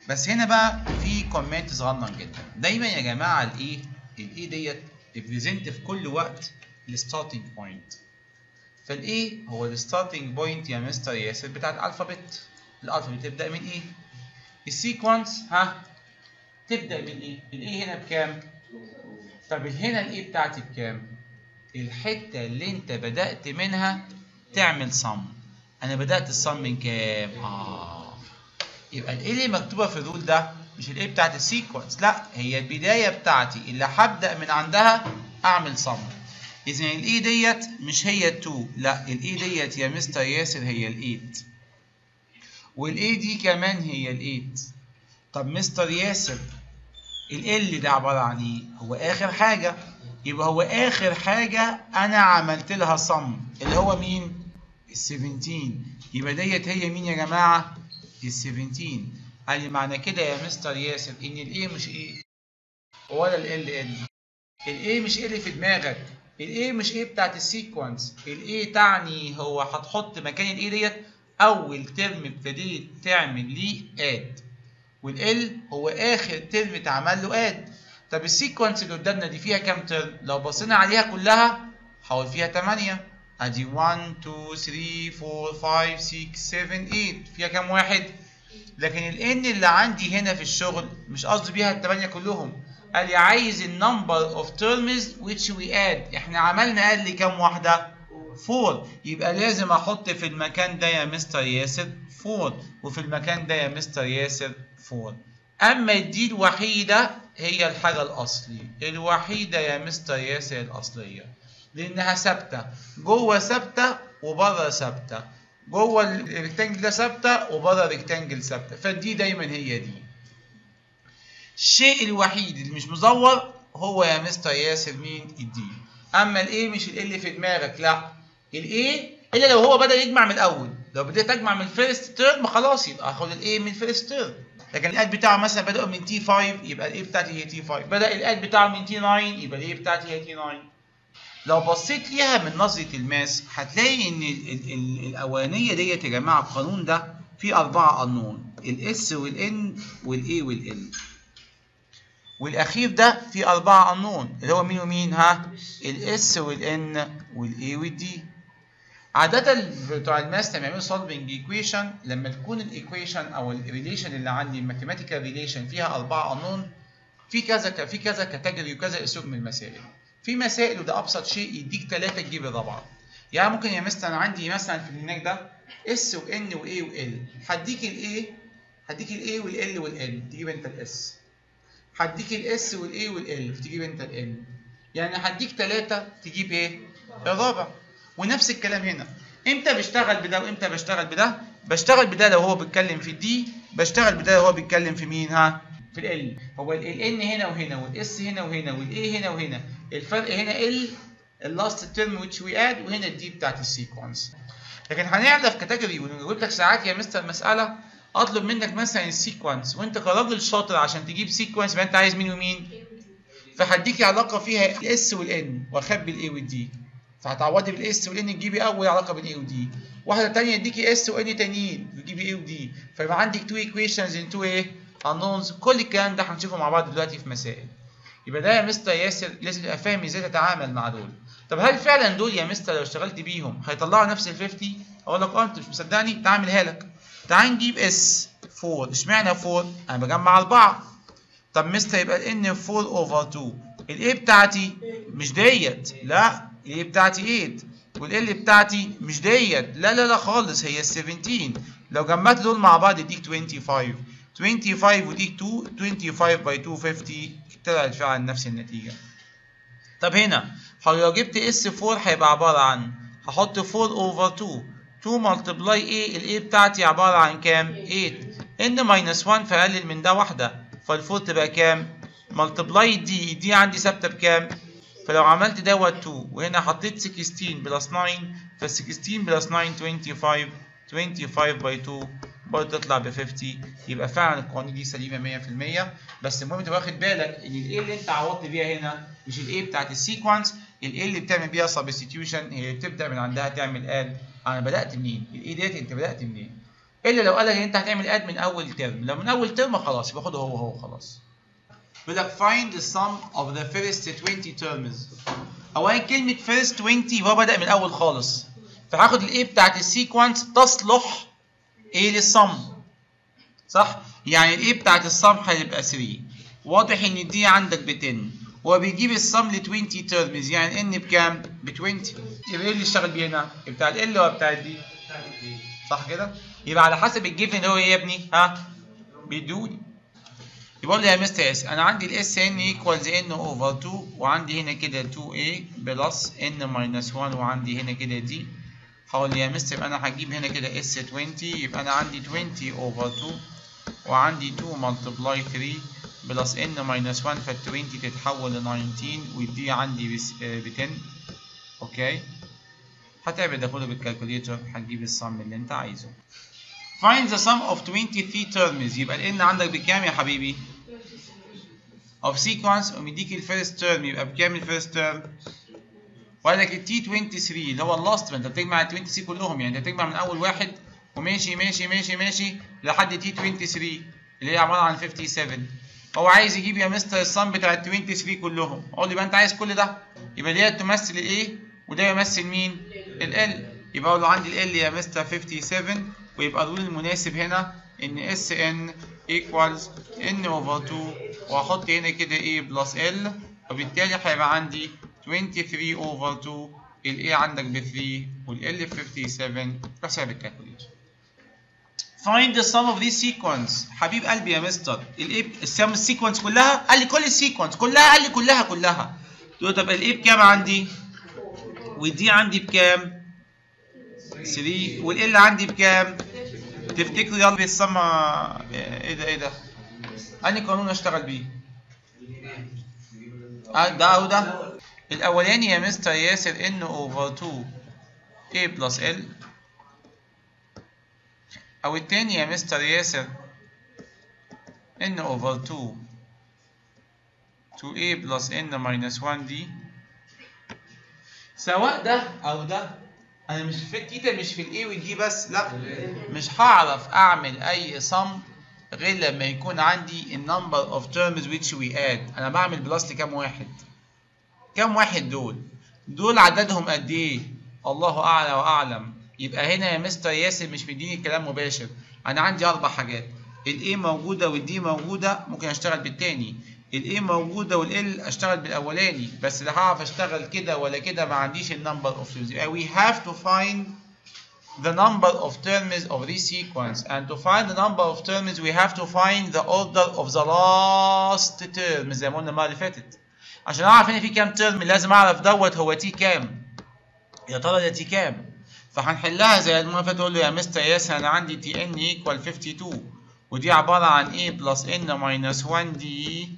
بس هنا بقى في comment صغنن جدا. دايما يا جماعة ال a ال a ديت represent في كل وقت ال starting point فال a هو ال starting point يا مستر ياسر بتاع ال alphabet ال alphabet تبدا من إيه ال sequence ها تبدأ من إيه؟ ال a هنا بكام؟ طب هنا ال a بتاعتي بكام؟ الحتة اللي أنت بدأت منها تعمل sum أنا بدأت ال sum من كام؟ آه. يبقى ال a اللي مكتوبة في ال rule ده؟ مش ال a بتاعت ال sequence لا هي البداية بتاعتي. اللي هبدأ من عندها أعمل صم اذا الإيه ديت مش هي 2 لا الإيه ديت يا مستر ياسر هي ال8 والايه دي كمان هي ال8 طب مستر ياسر ال ده عبارة عن إيه؟ هو آخر حاجة. يبقى هو آخر حاجة أنا عملت لها صم اللي هو مين؟ ال 17 يبقى ديت هي مين يا جماعة؟ ال 17 قال لي معنى كده يا مستر ياسر إن الايه مش إيه ولا ال ال ال a مش a اللي في دماغك. ال a مش a بتاعت ال sequence ال a تعني هو هتحط مكان ال a ديت أول term ابتديت تعمل ليه add وال L هو آخر term اتعمل له add طب ال sequence اللي قدامنا دي فيها كام term لو بصينا عليها كلها هقول فيها 8 أدي 1 2 3 4 5 6 7 8 فيها كام واحد؟ لكن ال n اللي عندي هنا في الشغل مش قصدي بيها الثمانيه كلهم. قال لي عايز ال number of terms which we add. إحنا عملنا قال لي كام واحدة؟ 4 يبقى لازم أحط في المكان ده يا مستر ياسر 4 وفي المكان ده يا مستر ياسر 4 أما d الوحيدة هي الحاجة الاصلي الوحيدة يا مستر ياسر الأصلية. لأنها ثابتة. جوه ثابتة وبره ثابتة. جوه ال rectangle ده ثابتة وبره ال rectangle ثابتة. ف d دايما هي دي. الشيء الوحيد اللي مش مزور هو يا مستر ياسر مين؟ ال d أما ال a مش ال في دماغك؟ لا. ال a إلا لو هو بدأ يجمع من الأول. لو بديت اجمع من ال first term خلاص يبقى اخد ال a من ال first term لكن ال add بتاعه مثلا بدا من T 5 يبقى ال a بتاعتي هي T 5 بدأ ال add بتاعه من T 9 يبقى ال a بتاعتي هي T 9 لو بصيت ليها من نظرة ال math هتلاقي إن ال ال ال الأولانية ديت يا جماعة القانون ده فيه أربعة unknown الاس والان والاي والال والأخير ده فيه أربعة قانون اللي هو مين ومين؟ ها؟ الاس والان والاي والدي عادة بتوع ال math لما يعملوا solving equation لما تكون ال equation أو ال relation اللي عندي ال mathematical relation فيها أربعة unknown في كذا في كذا category وكذا اسلوب من المسائل. في مسائل وده أبسط شيء يديك ثلاثة تجيب الرابعه يعني ممكن يا أنا عندي مثلا في هناك ده اس وان واي وال هديك الاي هديك الاي والال والان تجيب أنت الاس هديك الاس والاي والال تجيب أنت ال n يعني هديك ثلاثة تجيب إيه؟ الرابع ونفس الكلام هنا. إمتى بشتغل بده وإمتى بشتغل بده؟ بشتغل بده لو هو بيتكلم في ال d بشتغل بده لو هو بيتكلم في مين؟ ها في ال L هو ال n هنا وهنا وال S هنا وهنا وال a هنا وهنا. الفرق هنا ال last term which we add وهنا ال d بتاعت ال sequence لكن هنعرف category ونجيب لك ساعات يا مستر مسألة أطلب منك مثلا ال sequence وأنت كراجل شاطر عشان تجيب sequence يبقى أنت عايز مين ومين؟ فهديك علاقة فيها الاس والان وأخبي الاي والدي فهتعوضي بال S وال n تجيبي أول علاقة بين a و d واحدة ثانية اديكي S و n تانيين تجيبي a و d فيبقى عندك two equations in two إيه unknowns. كل الكلام ده هنشوفه مع بعض دلوقتي في مسائل. يبقى ده يا مستر ياسر لازم تبقى فاهم إزاي تتعامل مع دول. طب هل فعلا دول يا مستر لو اشتغلت بيهم هيطلعوا نفس ال 50 أقول لك أه أنت مش مصدقني؟ تعال أعملها لك. تعال نجيب S 4 اشمعنى 4 أنا بجمع 4 طب مستر يبقى ال n 4 over 2 ال a بتاعتي مش ديت. لا. ال a بتاعتي 8 وال L بتاعتي مش ديت. لا لا لا خالص. هي ال 17 لو جمعت دول مع بعض يديك 25 25 وديك 2 25 by 2 50 طلعت فعلا نفس النتيجة. طب هنا. لو جبت S 4 هيبقى عبارة عن هحط 4 over 2 2 multiply إيه ال a بتاعتي عبارة عن كام؟ 8 n minus 1 فأقلل من ده واحدة. فال4 تبقى كام؟ multiply d دي عندي ثابتة بكام؟ فلو عملت دوت 2 وهنا حطيت 16 plus 9 ف 16 plus 9 25 25 by 2 برضه تطلع ب 50 يبقى فعلا القوانين دي سليمة 100% بس المهم تبقى واخد بالك إن ال a اللي أنت عوضت بيها هنا مش ال a بتاعت ال sequence ال a اللي بتعمل بيها substitution هي بتبدأ من عندها تعمل add أنا بدأت منين؟ ال a ديت أنت بدأت منين؟ إلا لو قال لك أنت هتعمل add من أول term لو من أول term خلاص يبقى خده هو هو خلاص بيقول لك find the sum of the first 20 terms. اولا كلمة first 20 هو بدأ من الأول خالص. فهاخد ال a بتاعت ال sequence تصلح a لل sum صح؟ يعني ال a بتاعت ال sum هتبقى 3 واضح إن d عندك ب 10 هو بيجيب ال sum ل 20 terms يعني n بكام؟ ب 20 يبقى إيه اللي اشتغل بيه هنا؟ بتاع ال L ولا بتاع ال d صح كده؟ يبقى على حسب ال given هو إيه يا ابني؟ ها؟ بيدوني. يبقى لي يا مستر S أنا عندي ال S n equals n over 2 وعندي هنا كده 2a plus n minus 1 وعندي هنا كده d هقول يا مستر أنا هجيب هنا كده S 20 يبقى أنا عندي 20 over 2 وعندي 2 multiply 3 plus n minus 1 فال 20 تتحول ل 19 وال d عندي ب 10 okay؟ هتعمل ده كله بال calculator هتجيب ال sum اللي أنت عايزه. Find the sum of 23 terms. يبقى ال n عندك بكام يا حبيبي؟ Of sequence ومديك ال first term يبقى بكام ال first term وقال لك ال T 23 اللي هو ال last انت بتجمع ال 23 كلهم يعني انت بتجمع من أول واحد وماشي ماشي ماشي ماشي لحد T 23 اللي هي عبارة عن 57 هو عايز يجيب يا مستر ال sum بتاع ال 23 كلهم. أقول له يبقى انت عايز كل ده؟ يبقى دي تمثل ال a وده يمثل مين؟ ال L يبقى أقول له عندي L يا مستر 57 ويبقى ال rule المناسب هنا إن S n equals n over 2 وأحط هنا كده a plus l. وبالتالي هيبقى عندي 23 over 2 ال a عندك ب 3 وال l ب 57 حساب ال calculator find the sum of this sequence. حبيب قلبي يا مستر الايه ال sum ال sequence كلها؟ قال لي كل ال sequence كلها؟ قال لي كلها كلها. تقول طب الايه بكام عندي؟ ودي عندي بكام؟ 3 والال عندي بكام؟ تفتكروا يلا بالسما إيه ده إيه ده؟ انهي قانون اشتغل بيه؟ آه ده أو ده. الأولاني يا مستر ياسر إن أوفر 2 a بلس ال أو التاني يا مستر ياسر n over 2 2a plus n minus 1 d سواء ده أو ده أنا مش في ال data مش في ال a وال d بس لا. مش هعرف أعمل أي sum غير لما يكون عندي ال number of terms which we add. أنا بعمل plus لكام واحد؟ كام واحد دول؟ دول عددهم قد إيه؟ الله أعلى وأعلم. يبقى هنا يا مستر ياسر مش مديني الكلام مباشر. أنا عندي أربع حاجات. ال a موجودة وال d موجودة ممكن أشتغل بالتاني. ال a موجودة وال L اشتغل بالأولاني بس لا هعرف أشتغل كده ولا كده ما عنديش ال number of terms. يبقى we have to find the number of terms of this sequence. And to find the number of terms we have to find the order of the last term زي ما قلنا المرة اللي فاتت. عشان أعرف هنا في كام term لازم أعرف دوت هو T كام. يا ترى ده T كام؟ فهنحلها زي المرة اللي فاتت أقول له يا مستر ياسر أنا عندي T n equal 52 ودي عبارة عن a plus n minus 1 d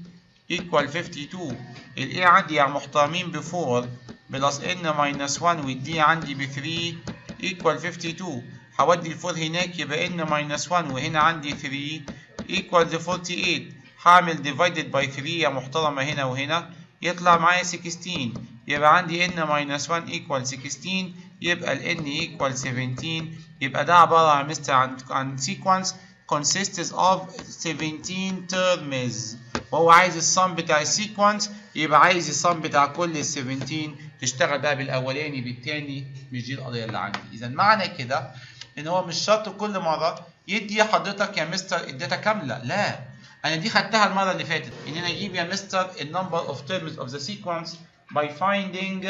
equal 52 ال a عندي يا محترمين ب 4 plus n minus 1 وال d عندي ب 3 equal 52 هودي ال 4 هناك يبقى n minus 1 وهنا عندي 3 equal 48 هعمل divided by 3 يا محترمة هنا وهنا. يطلع معايا 16 يبقى عندي n minus 1 equal 16 يبقى ال n equal 17 يبقى ده عبارة عن مستر عن sequence consists of 17 terms. وهو عايز ال sum بتاع ال sequence يبقى عايز ال sum بتاع كل ال 17 تشتغل بقى بالأولاني بالتاني مش دي القضية اللي عندي. اذا معنى كده إن هو مش شرط كل مرة يدي حضرتك يا مستر ال data كاملة لا. أنا دي خدتها المرة اللي فاتت إن أنا أجيب يا مستر ال number of terms of the sequence by finding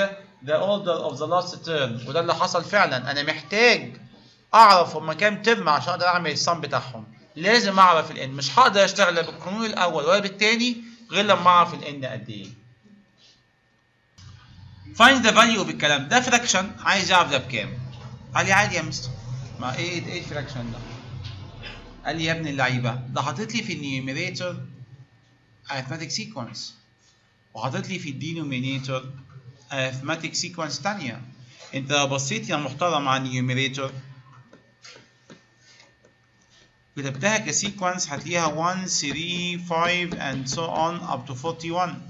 the order of the last term. وده اللي حصل فعلا. أنا محتاج أعرف هما كام term عشان أقدر أعمل ال sum بتاعهم. لازم أعرف ال n مش هقدر أشتغل بالقانون الأول ولا بالتاني غير لما أعرف ال n قد إيه. Find the value بالكلام ده. fraction عايز يعرف ده بكام؟ قال لي عادي يا مستر. ما إيه إيه ال fraction ده؟ قال لي يا ابن اللعيبة. ده حاطط لي في ال numerator arithmetic sequence. وحاطط لي في ال denominator arithmetic sequence تانية. أنت لو بصيت يا محترم على ال numerator كتبتها ك sequence هتلاقيها 1 3 5 and so on up to 41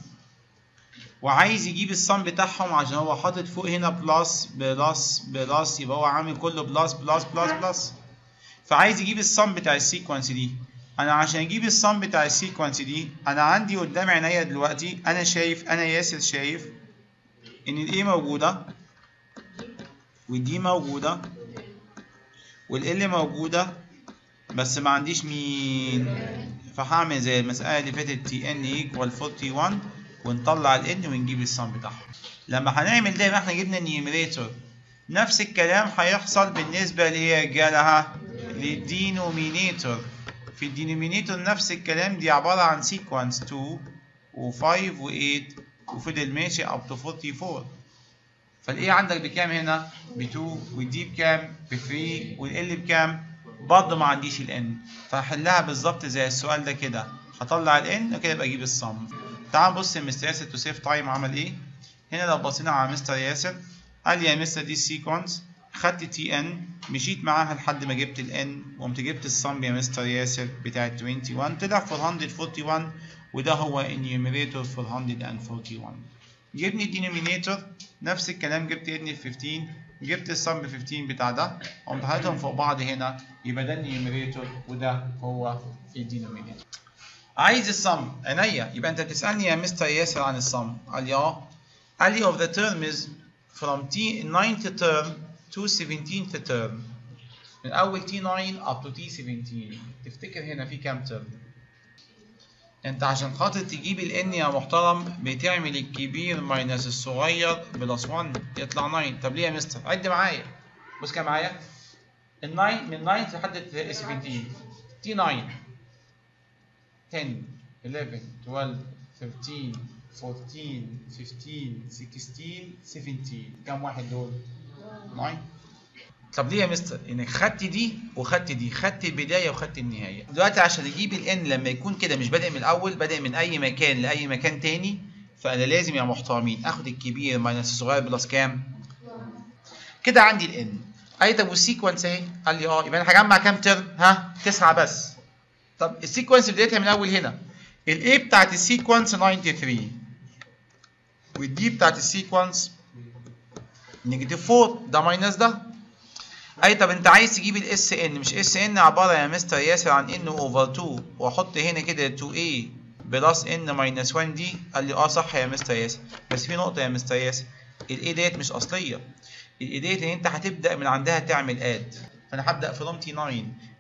وعايز يجيب ال sum بتاعهم عشان هو حاطط فوق هنا plus plus plus يبقى هو عامل كله plus plus plus plus فعايز يجيب ال sum بتاع ال sequence دي. أنا عشان أجيب ال sum بتاع ال sequence دي أنا عندي قدام عينيا دلوقتي أنا شايف أنا ياسر شايف إن ال a موجودة وال d موجودة وال l موجودة بس ما عنديش مين فهعمل زي المسألة اللي فاتت Tn equal 41 ونطلع ال n ونجيب ال sum بتاعهم لما هنعمل ده إحنا جبنا ال numerator نفس الكلام هيحصل بالنسبة لرجالها لل denominator في ال denominator نفس الكلام دي عبارة عن sequence 2 و5 و8 وفضل ماشي up to 44 فال a عندك بكام هنا؟ ب 2 وال d بكام؟ ب 3 وال l بكام؟ برضه ما عنديش ال n. فهحلها بالظبط زي السؤال ده كده. هطلع ال n وكده يبقى أجيب ال sum. تعال نبص مستر ياسر to save time عمل إيه. هنا لو بصينا على مستر ياسر. قال لي يا مستر دي ال sequence خدت Tn مشيت معاها لحد ما جبت ال n. وقمت جبت ال sum يا مستر ياسر بتاع 21 طلع 441 وده هو ال numerator 441 جبني ال denominator نفس الكلام جبت n 15 جبت ال sum ب 15 بتاع ده قمت حاططهم فوق بعض هنا يبقى ده ال numerator وده هو ال denominator. عايز ال sum عينيا يبقى انت بتسالني يا مستر ياسر عن ال sum. قال لي آه. قال لي of the term is from T 9th term to 17th term. من أول T9 up to T17 تفتكر هنا في كام term انت عشان خاطر تجيب ال n يا محترم بتعمل الكبير minus الصغير plus 1 يطلع 9 طب ليه يا مستر عد معايا. بص كده معايا. ال 9 من 9 لحد 17 T 9 10 11 12 13 14 15 16 17 كم واحد دول؟ 9 طب ليه يا مستر؟ إنك خدت دي وخدت دي، خدت البداية وخدت النهاية. دلوقتي عشان أجيب ال n لما يكون كده مش بادئ من الأول، بادئ من أي مكان لأي مكان تاني، فأنا لازم يا محترمين آخد الكبير minus الصغير plus كام؟ كده عندي ال n. اي طب وال sequence أهي؟ قال لي آه يبقى أنا هجمع كام term؟ ها؟ تسعة بس. طب ال sequence بدايتها من الأول هنا. ال a بتاعت ال sequence 93 وال d بتاعت ال sequence negative 4 ده minus ده أي طب أنت عايز تجيب ال Sn مش Sn عبارة يا مستر ياسر عن n over 2 وأحط هنا كده 2a plus n minus 1 d قال لي آه صح يا مستر ياسر. بس في نقطة يا مستر ياسر. ال a ديت مش أصلية. ال a ديت إن أنت هتبدأ من عندها تعمل add فانا هبدأ from T 9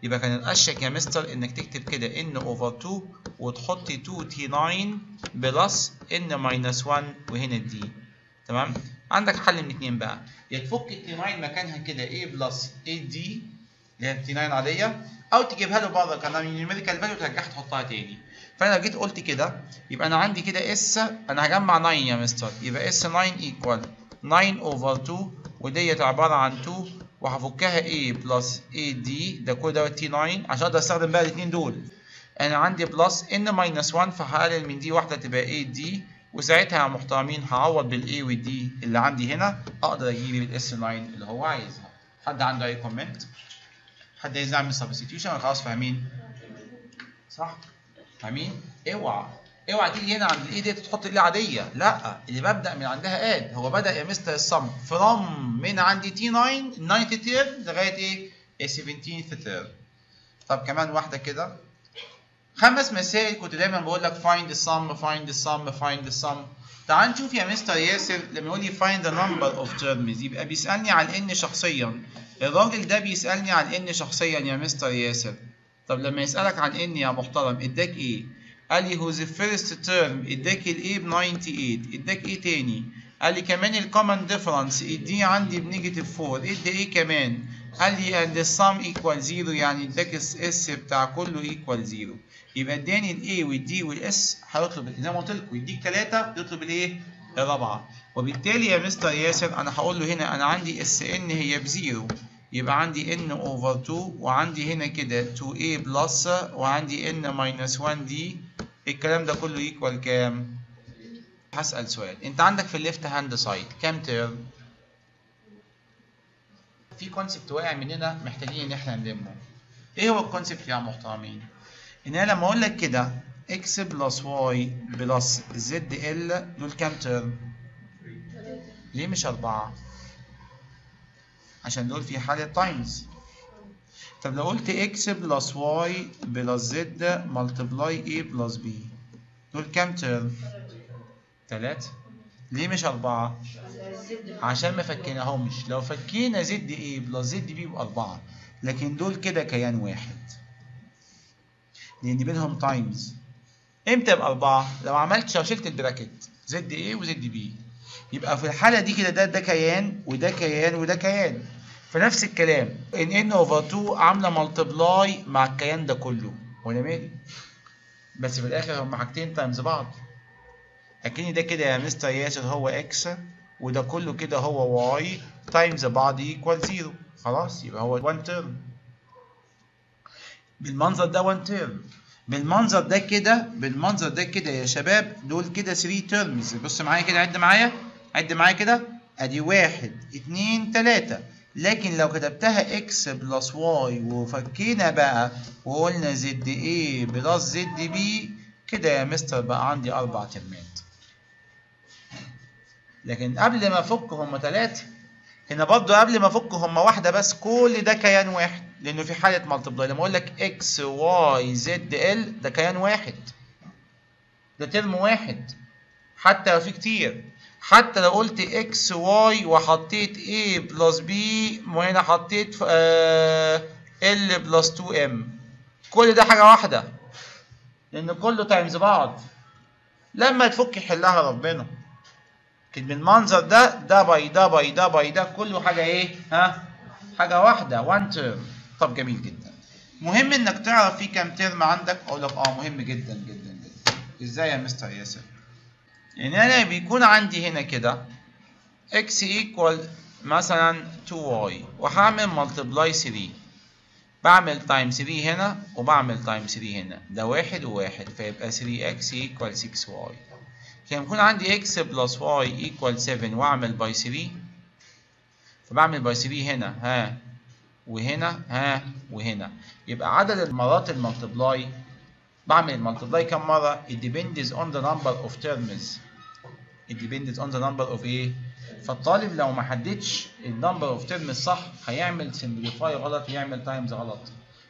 يبقى كان الاشك يا مستر إنك تكتب كده n over 2 وتحط 2 T 9 plus n minus 1 وهنا ال d تمام؟ عندك حل من اتنين بقى. يا تفك ال T 9 مكانها كده A plus d اللي هي T 9 عاديه أو تجيبها له بره كان numerical value ترجعها تحطها تاني. فأنا لو جيت قلت كده يبقى أنا عندي كده S أنا هجمع 9 يا مستر. يبقى S 9 equal 9 over 2 وديت عبارة عن 2 وهفكها A plus d ده كل دوت T 9 عشان أقدر أستخدم بقى الاثنين دول. أنا عندي plus n minus 1 فهقلل من d واحدة تبقى d وساعتها يا محترمين هعوض بال a وال d اللي عندي هنا. أقدر أجيب ال S 9 اللي هو عايزها. حد عنده أي comment حد عايز يعمل substitution خلاص فاهمين. صح؟ فاهمين؟ اوعى. اوعى تيجي هنا عند ال a دي تحط ال a عادية. لا اللي ببدأ من عندها add هو بدأ يا مستر ال sum from من عندي T 9 9 term لغاية إيه؟ 17 term طب كمان واحدة كده. خمس مسائل كنت دايما بقول لك find the sum find the sum find the sum. تعال نشوف يا مستر ياسر لما يقول لي find the number of terms يبقى بيسألني على n شخصيا. الراجل ده بيسألني على n شخصيا يا مستر ياسر. طب لما يسألك عن n يا محترم إداك إيه؟ قال لي who's the first term إداك ال a ب 98 إداك إيه تاني؟ قال لي كمان ال common difference اديه عندي ب negative 4 إدي إيه كمان؟ قال لي and the sum equal 0 يعني اداك S بتاع كله equal 0 يبقى اداني ال a وال d وال S هيطلب زي ما قلت لكم يديك ثلاثة يطلب الايه؟ الرابعه وبالتالي يا مستر ياسر أنا هقول له هنا أنا عندي S n هي ب zero يبقى عندي n over 2 وعندي هنا كده 2a plus وعندي n minus 1 d الكلام ده كله equal كام؟ هسأل سؤال أنت عندك في ال left hand side كام term في concept واقع مننا محتاجين إن إحنا نلمه. إيه هو ال concept يا محترمين؟ إن أنا لما أقول لك كده x plus y plus z l دول كام term ليه مش أربعة؟ عشان دول في حالة times طب لو قلت x plus y plus z multiply a plus b دول كام term تلاتة. ليه مش أربعة؟ عشان ما فكيناهمش. لو فكينا z a plus z b يبقى أربعة. لكن دول كده كيان واحد. لأن بينهم times إمتى يبقى أربعة؟ لو عملت لو شلت ال bracket. زد A وزد B يبقى في الحالة دي كده ده ده كيان وده كيان وده كيان. فنفس الكلام إن n over 2 عاملة multiply مع الكيان ده كله. وأنا مالي بس في الآخر هما حاجتين times بعض. أكني ده كده يا مستر ياسر هو x وده كله كده هو y times بعض equal zero خلاص يبقى هو 1 term بالمنظر ده 1 term بالمنظر ده كده بالمنظر ده كده يا شباب دول كده 3 terms بص معايا كده عد معايا عد معايا كده. أدي واحد اتنين تلاتة. لكن لو كتبتها x plus y وفكينا بقى وقلنا z a plus z b كده يا مستر بقى عندي أربع ترمات لكن قبل ما افك هم تلاتة هنا برضو قبل ما افك هم واحدة بس كل ده كيان واحد لأنه في حالة multiply لما أقول لك x y z l ده كيان واحد. ده term واحد. حتى لو في كتير. حتى لو قلت x y وحطيت a plus b وهنا حطيت l plus 2 m كل ده حاجة واحدة. لأن كله times بعض. لما تفك يحلها ربنا. بالمنظر ده ده by ده by ده by ده كله حاجة إيه؟ ها؟ حاجة واحدة. one term طب جميل جدا. مهم إنك تعرف في كام term عندك. أقول لك آه مهم جدا جدا جدا. إزاي يا مستر ياسر؟ يعني أنا بيكون عندي هنا كده x equal مثلا 2y وهعمل multiply 3 بعمل time 3 هنا وبعمل time 3 هنا. ده واحد وواحد. فيبقى 3x equal 6y كان يكون عندي x plus y equal 7 واعمل by 3 فبعمل by 3 هنا ها وهنا ها وهنا. يبقى عدد المرات ال multiply بعمل ال multiply كم مرة؟ It depends on the number of terms. It depends on the number of إيه فالطالب لو ما حددش ال number of term الصح هيعمل simplify غلط ويعمل times غلط.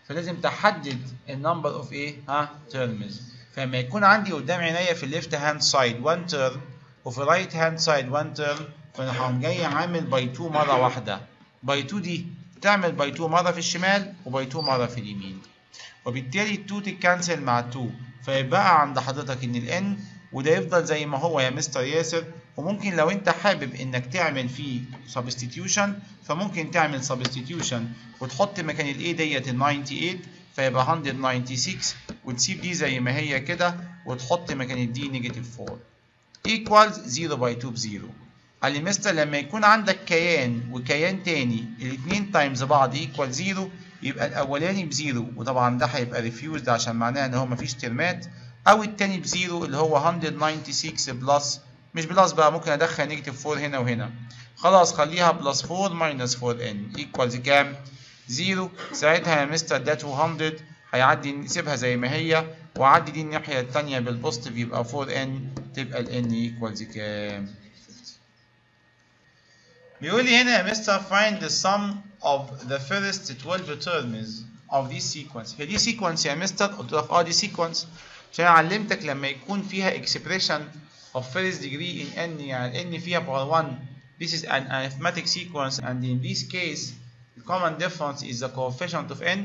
فلازم تحدد ال number of إيه ها terms فلما يكون عندي قدام عينيا في ال left hand side 1 term وفي ال right hand side 1 term فأنا هقوم جاي عامل by 2 مرة واحدة. by 2 دي تعمل by 2 مرة في الشمال و by 2 مرة في اليمين. وبالتالي ال 2 تتكنسل مع 2 فيبقى عند حضرتك إن ال n وده يفضل زي ما هو يا مستر ياسر. وممكن لو أنت حابب إنك تعمل فيه substitution فممكن تعمل substitution وتحط مكان ال A ديت ال 98 فيبقى 196 وتسيب دي زي ما هي كده وتحط مكان ال D negative 4 equals 0 by 2 ب zero قال لي مستر لما يكون عندك كيان وكيان تاني الاثنين تايمز بعض equal 0 يبقى الأولاني ب zero وطبعا ده هيبقى refused عشان معناه إن هو مفيش ترمات أو التاني ب zero اللي هو 196 plus مش plus بقى ممكن أدخل negative 4 هنا وهنا خلاص خليها plus 4 minus 4 n equals كام؟ zero. ساعتها يا مستر ده 200 هيعدي نسيبها زي ما هي وعدي دي الناحية التانية بال positive يبقى 4 n تبقى ال n equals كام؟ بيقول لي هنا يا مستر find the sum of the first 12 terms of this sequence. هي دي sequence يا مستر قلت لك آه دي sequence. عشان علمتك لما يكون فيها expression of first degree in n يعني n فيها power 1 this is an arithmetic sequence and in this case common difference is the coefficient of n.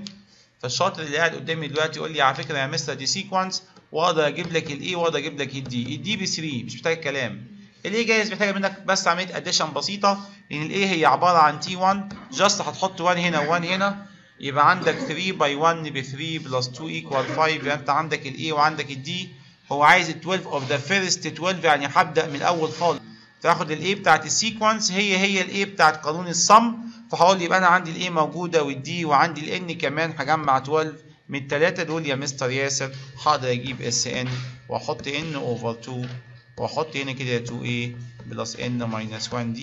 فالشاطر اللي قاعد قدامي دلوقتي يقول لي على فكرة يا مستر دي sequence. واقدر أجيب لك ال a واقدر أجيب لك ال d ال d ب 3 مش محتاج كلام. ال a جايز محتاجة منك بس عمليه addition بسيطة لأن ال a هي عبارة عن T 1 just هتحط 1 هنا و1 هنا. يبقى عندك 3 by 1 ب 3 plus 2 equal 5 يبقى أنت عندك ال a وعندك ال d هو عايز ال 12 of the first 12 يعني هبدأ من الأول خالص. تاخد ال a بتاعت ال sequence هي هي ال a بتاعت قانون ال sum. فهقول يبقى أنا عندي ال a موجودة وال d وعندي ال n كمان هجمع 12 من الثلاثه دول. يا مستر ياسر هقدر أجيب S n وأحط n over 2 وأحط هنا كده 2a plus n minus 1d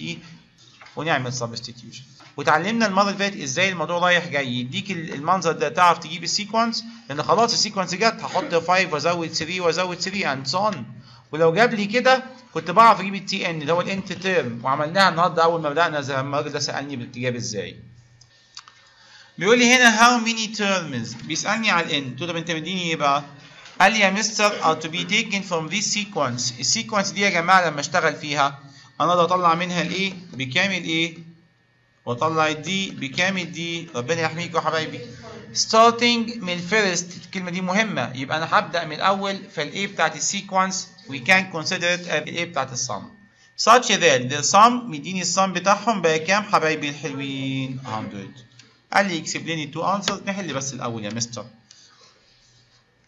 ونعمل substitution وتعلمنا المرة اللي فاتت إزاي الموضوع رايح جاي. يديك المنظر ده تعرف تجيب ال sequence؟ لأن خلاص ال sequence جت هحط 5 وأزود 3 وأزود 3 and so ولو جاب لي كده كنت بعرف أجيب ال T n اللي هو ال nth term وعملناها النهارده أول ما بدأنا زي ما الراجل ده سألني بال a تتجاب إزاي. بيقول لي هنا how many terms بيسألني على ال n قلت له طب أنت مديني إيه بقى؟ قال لي يا مستر are to be taken from this sequence. ال sequence دي يا جماعة لما أشتغل فيها أنا أقدر أطلع منها الايه بكام الايه وأطلع الدي بكام الدي ربنا يحميكم يا حبايبي. starting من ال first الكلمة دي مهمة. يبقى أنا هبدأ من الأول فال a بتاعت ال sequence we can consider it الايه بتاعت السم such that the sum مديني السم بتاعهم بقى كام حبايبي الحلوين؟ 100 قال لي explain it to answer نحل بس الأول يا مستر.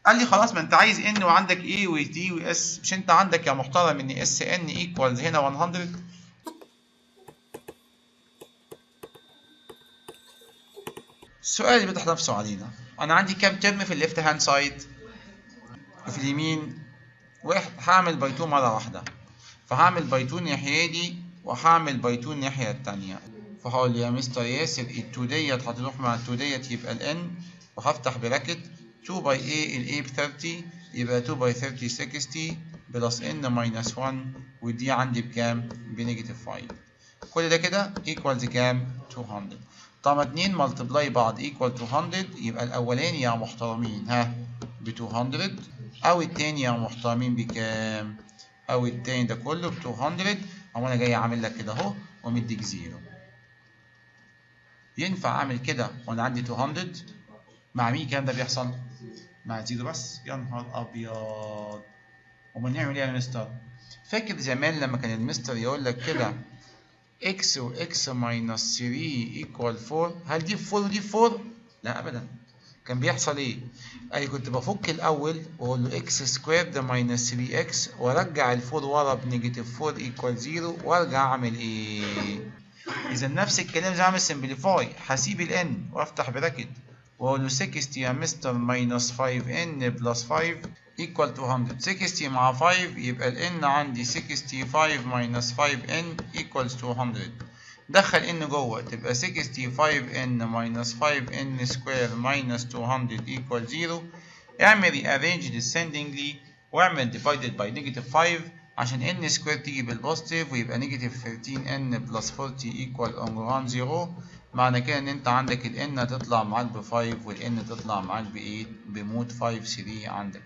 قال لي خلاص ما انت عايز n وعندك a و d و S مش انت عندك يا محترم إن S n equals هنا 100 السؤال اللي بيطرح نفسه علينا. أنا عندي كام term في ال left hand side وفي اليمين؟ هعمل by 2 مرة واحدة. فهعمل by 2 الناحيه دي وهعمل by 2 الناحيه الثانية فهقول يا مستر ياسر ال2 ديت هتروح مع ال2 ديت يبقى ال n وهفتح bracket 2 by a ال a ب 30 يبقى 2 by 30 60 plus n minus 1 و d عندي بكام؟ ب negative 5 كل ده كده equals كام؟ 200 طالما 2 multiply بعض equal 200 يبقى الأولاني يا محترمين ها؟ ب 200 أو التاني يا محترمين بكام؟ أو التاني ده كله ب 200 أو أنا جاي عامل لك كده أهو ومديك zero ينفع أعمل كده وأنا عندي 200 مع مين الكلام ده بيحصل؟ مع zero بس يا نهار أبيض أمال نعمل إيه يا مستر؟ فاكر زمان لما كان المستر يقول لك كده x و x minus 3 equal 4 هل دي 4 ودي 4؟ لا ابدا كان بيحصل إيه؟ اي كنت بفك الأول وأقول له x squared minus 3x وأرجع ال 4 ورا ب negative 4 equal 0 وأرجع أعمل إيه؟ إذا نفس الكلام زي ما اعمل simplify هسيب ال n وأفتح bracket وأقول له 60 يا مستر minus 5n plus 5 equal 200 60 مع 5 يبقى ال n عندي 65 minus 5n equals 200 دخل n جوه. تبقى 65n minus 5n square minus 200 equal 0 اعمل rearrange descendingly واعمل divided by negative 5 عشان n square تيجي بال positive ويبقى negative 13n plus 40 equal on 0 معنى كده إن أنت عندك ال هتطلع معاك ب 5 وال تطلع معاك ب 8 بمود 5 3 عندك.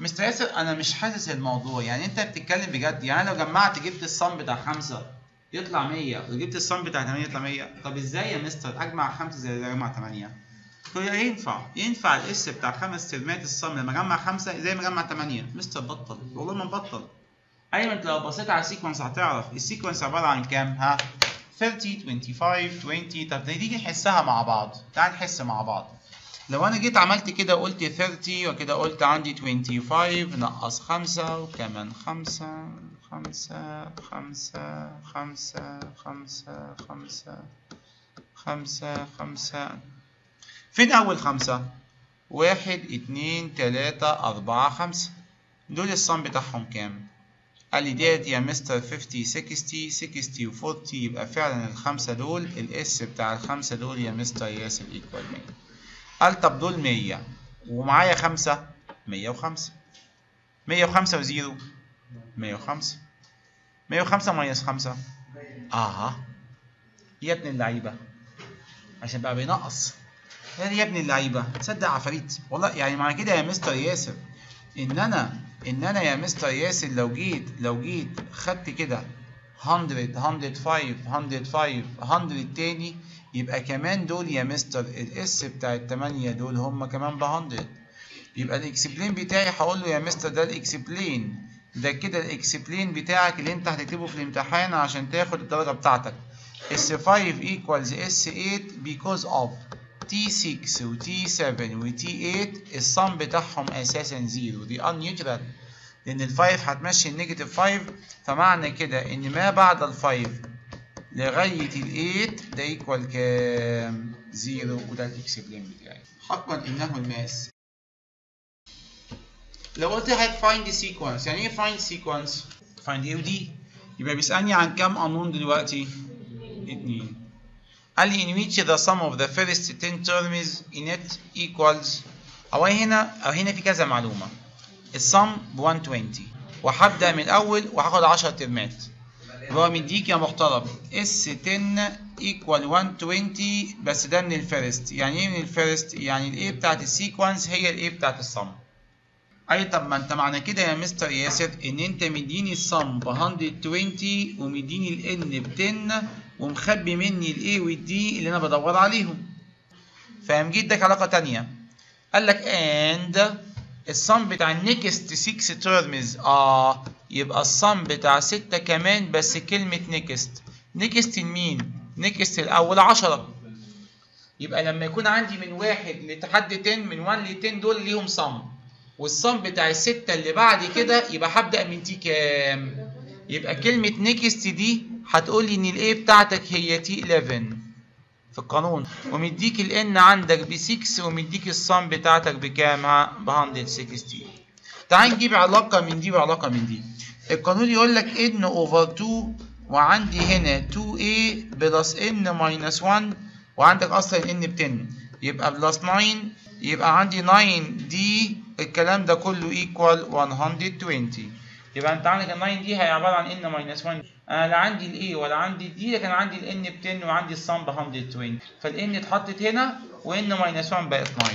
مستر ياسر أنا مش حاسس الموضوع. يعني أنت بتتكلم بجد؟ يعني لو جمعت جبت ال sum بتاع 5 يطلع 100 وجبت ال sum بتاع 8 يطلع 100 طب إزاي يا مستر؟ أجمع 5 زي أجمع 8 هو ينفع. ينفع ال S بتاع خمس ترمات ال sum لما أجمع 5 زي ما أجمع 8 مستر بطل. والله ما بطل. أيوه أنت لو بصيت على ال sequence هتعرف. ال sequence عبارة عن كام؟ ها؟ 30 25 20 طب نيجي نحسها مع بعض. تعال نحس مع بعض. لو أنا جيت عملت كده قلت 30 وكده قلت عندي 25 نقص 5 وكمان 5 5 5 5 5 5 5 5 فين أول خمسة؟ واحد اتنين تلاتة أربعة خمسة. دول ال sum بتاعهم كام؟ قال لي ديت يا مستر 50 60 60 و 40 يبقى فعلا الخمسة دول ال S بتاع الخمسة دول يا مستر ياسر equal 100 قال طب دول 100 ومعايا خمسة؟ 105 105 و zero. 105 105 minus 5 آه. يا ابن اللعيبة. عشان بقى بينقص. يا ابن اللعيبة. تصدق عفاريت. والله يعني معنى كده يا مستر ياسر. إن أنا إن أنا يا مستر ياسر لو جيت لو جيت خدت كده 100 105 105 100 تاني يبقى كمان دول يا مستر ال S بتاع التمانية دول هم كمان ب 100 يبقى ال explain بتاعي هقول له يا مستر ده ال explain ده كده ال explain بتاعك اللي انت هتكتبه في الامتحان عشان تاخد الدرجة بتاعتك. S 5 equals S 8 because of T6 و T7 و T8 ال sum بتاعهم أساسا zero دي unnatural لأن ال 5 هتمشي ال negative 5 فمعنى كده إن ما بعد ال 5 لغاية ال 8 ده equal كام؟ zero وده ال explain بتاعي. حقا إنه الماس. لو قلت لك find sequence يعني إيه find sequence find إيه ودي يبقى بيسألني عن كام قانون دلوقتي؟ اتنين. قال لي in which the sum of the first 10 terms it equals أو هنا أو هنا في كذا معلومة. السم ب 120 وهبدأ من الأول وهاخد 10 term ات هو مديك يا محترم S 10 equal 120 بس ده من الفيرست. يعني إيه من الفيرست؟ يعني الايه بتاعت السيكونس هي الايه بتاعت السم أي طب ما أنت معنى كده يا مستر ياسر إن أنت مديني السم ب 120 ومديني ال N ب 10 ومخبي مني ال A وال D اللي أنا بدور عليهم. فقام جه اداك علاقة تانية. قال لك and ال sum بتاع ال next 6 terms آه يبقى السم بتاع 6 كمان بس كلمة next next لمين؟ next الأول 10 يبقى لما يكون عندي من واحد لحد 10 من 1 ل 10 دول ليهم sum وال sum بتاع الستة اللي بعد كده يبقى هبدأ من T كام؟ يبقى كلمة next دي هتقول لي إن ال A بتاعتك هي T 11 في القانون ومديك ال N عندك ب 6 ومديك ال sum بتاعتك بكام؟ ب 160 تعال نجيب علاقة من دي وعلاقة من دي القانون يقول لك N over 2 وعندي هنا 2A plus N minus 1 وعندك أصلا ال N ب 10 يبقى plus 9 يبقى عندي 9 D الكلام ده كله equal 120 يبقى أنت عندك ال 9 دي هي عبارة عن N minus 1 أنا لا عندي ال A ولا عندي ال D لكن عندي ال N ب 10 وعندي ال sum ب 120 فال N اتحطت هنا و N minus 1 بقت 9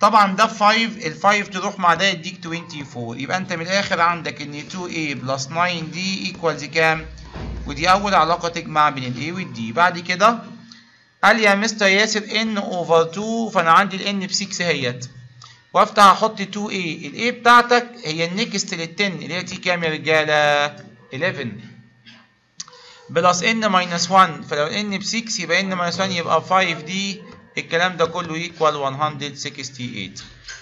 طبعا ده 5 ال 5 تروح مع ده يديك 24 يبقى أنت من الآخر عندك إن 2a plus 9 D equals كام؟ ودي أول علاقة تجمع بين ال A وال D بعد كده قال يا مستر ياسر N over 2 فأنا عندي ال N ب 6 اهيت وافتح أحط 2a ال A بتاعتك هي ال next لل 10 اللي هي T كام يا رجالة؟ 11 plus N minus 1 فلو N ب 6 يبقى N minus 1 يبقى 5 D الكلام ده كله equal 168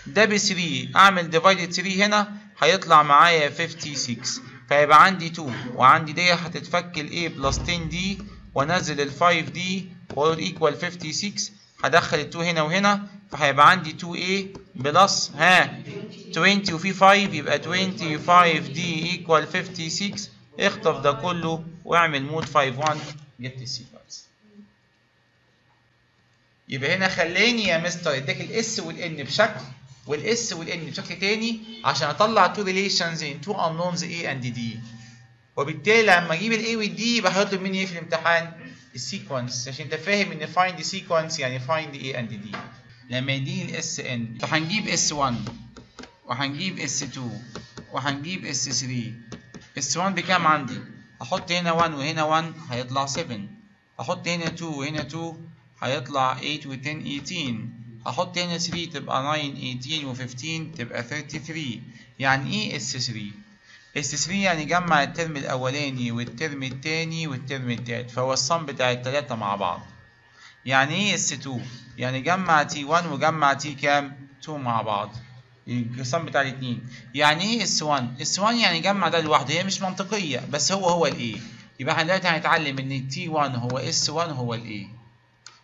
ده ب 3 أعمل divided 3 هنا هيطلع معايا 56 فيبقى عندي 2 وعندي دي هتتفك ال A plus 10 D وانزل ال 5 D وأقول equal 56 هدخل ال 2 هنا وهنا فهيبقى عندي 2a plus ها 20 وفي 5 يبقى 25 D equal 56 اخطف ده كله واعمل mode 5 1 جبت ال sequence يبقى هنا خلاني يا مستر اداك الاس والان بشكل والاس والان بشكل تاني عشان اطلع two relations in two unknowns A and D. وبالتالي لما أجيب ال A وال D يبقى هيطلب مني إيه في الامتحان؟ ال sequence عشان انت فاهم إن find sequence يعني find A and D. لما يديني ال S N فهنجيب S 1 وهنجيب S 2 وهنجيب S 3 S 1 بكام عندي؟ أحط هنا 1 وهنا 1 هيطلع 7 أحط هنا 2 وهنا 2 هيطلع 8 و 10 18 هحط هنا 3 تبقى 9 18 و15 تبقى 33 يعني إيه S 3 S 3 يعني جمع الترم الأولاني والترم الثاني والترم الثالث فهو الصم بتاع الثلاثه مع بعض. يعني إيه S 2 يعني جمع T 1 وجمع T كام؟ 2 مع بعض. ال sum بتاع الاثنين يعني إيه S 1 S 1 يعني جمع ده لوحده هي مش منطقية بس هو هو ال A يبقى إحنا دلوقتي هنتعلم إن T 1 هو S 1 هو ال A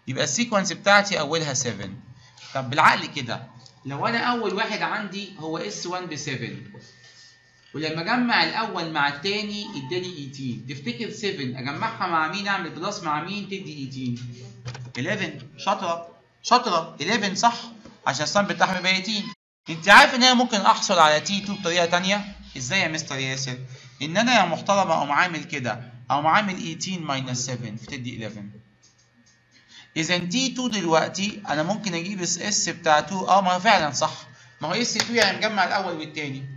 يبقى ال sequence بتاعتي أولها 7 طب بالعقل كده لو أنا أول واحد عندي هو S 1 ب 7 ولما اجمع الأول مع الثاني اداني 18 تفتكر 7 أجمعها مع مين؟ أعمل plus مع مين؟ تدي 18 11 شاطرة. شاطرة. 11 صح؟ عشان ال sum بتاعها بيبقى 18 انت عارف إن أنا ممكن أحصل على T 2 بطريقة ثانية إزاي يا مستر ياسر؟ إن أنا يا محترم أقوم عامل كده. أقوم عامل 18 minus 7 فتدي 11 إذا T 2 دلوقتي أنا ممكن أجيب S بتاع 2 آه ما فعلا صح. ما هو S 2 يعني مجمع الأول والثاني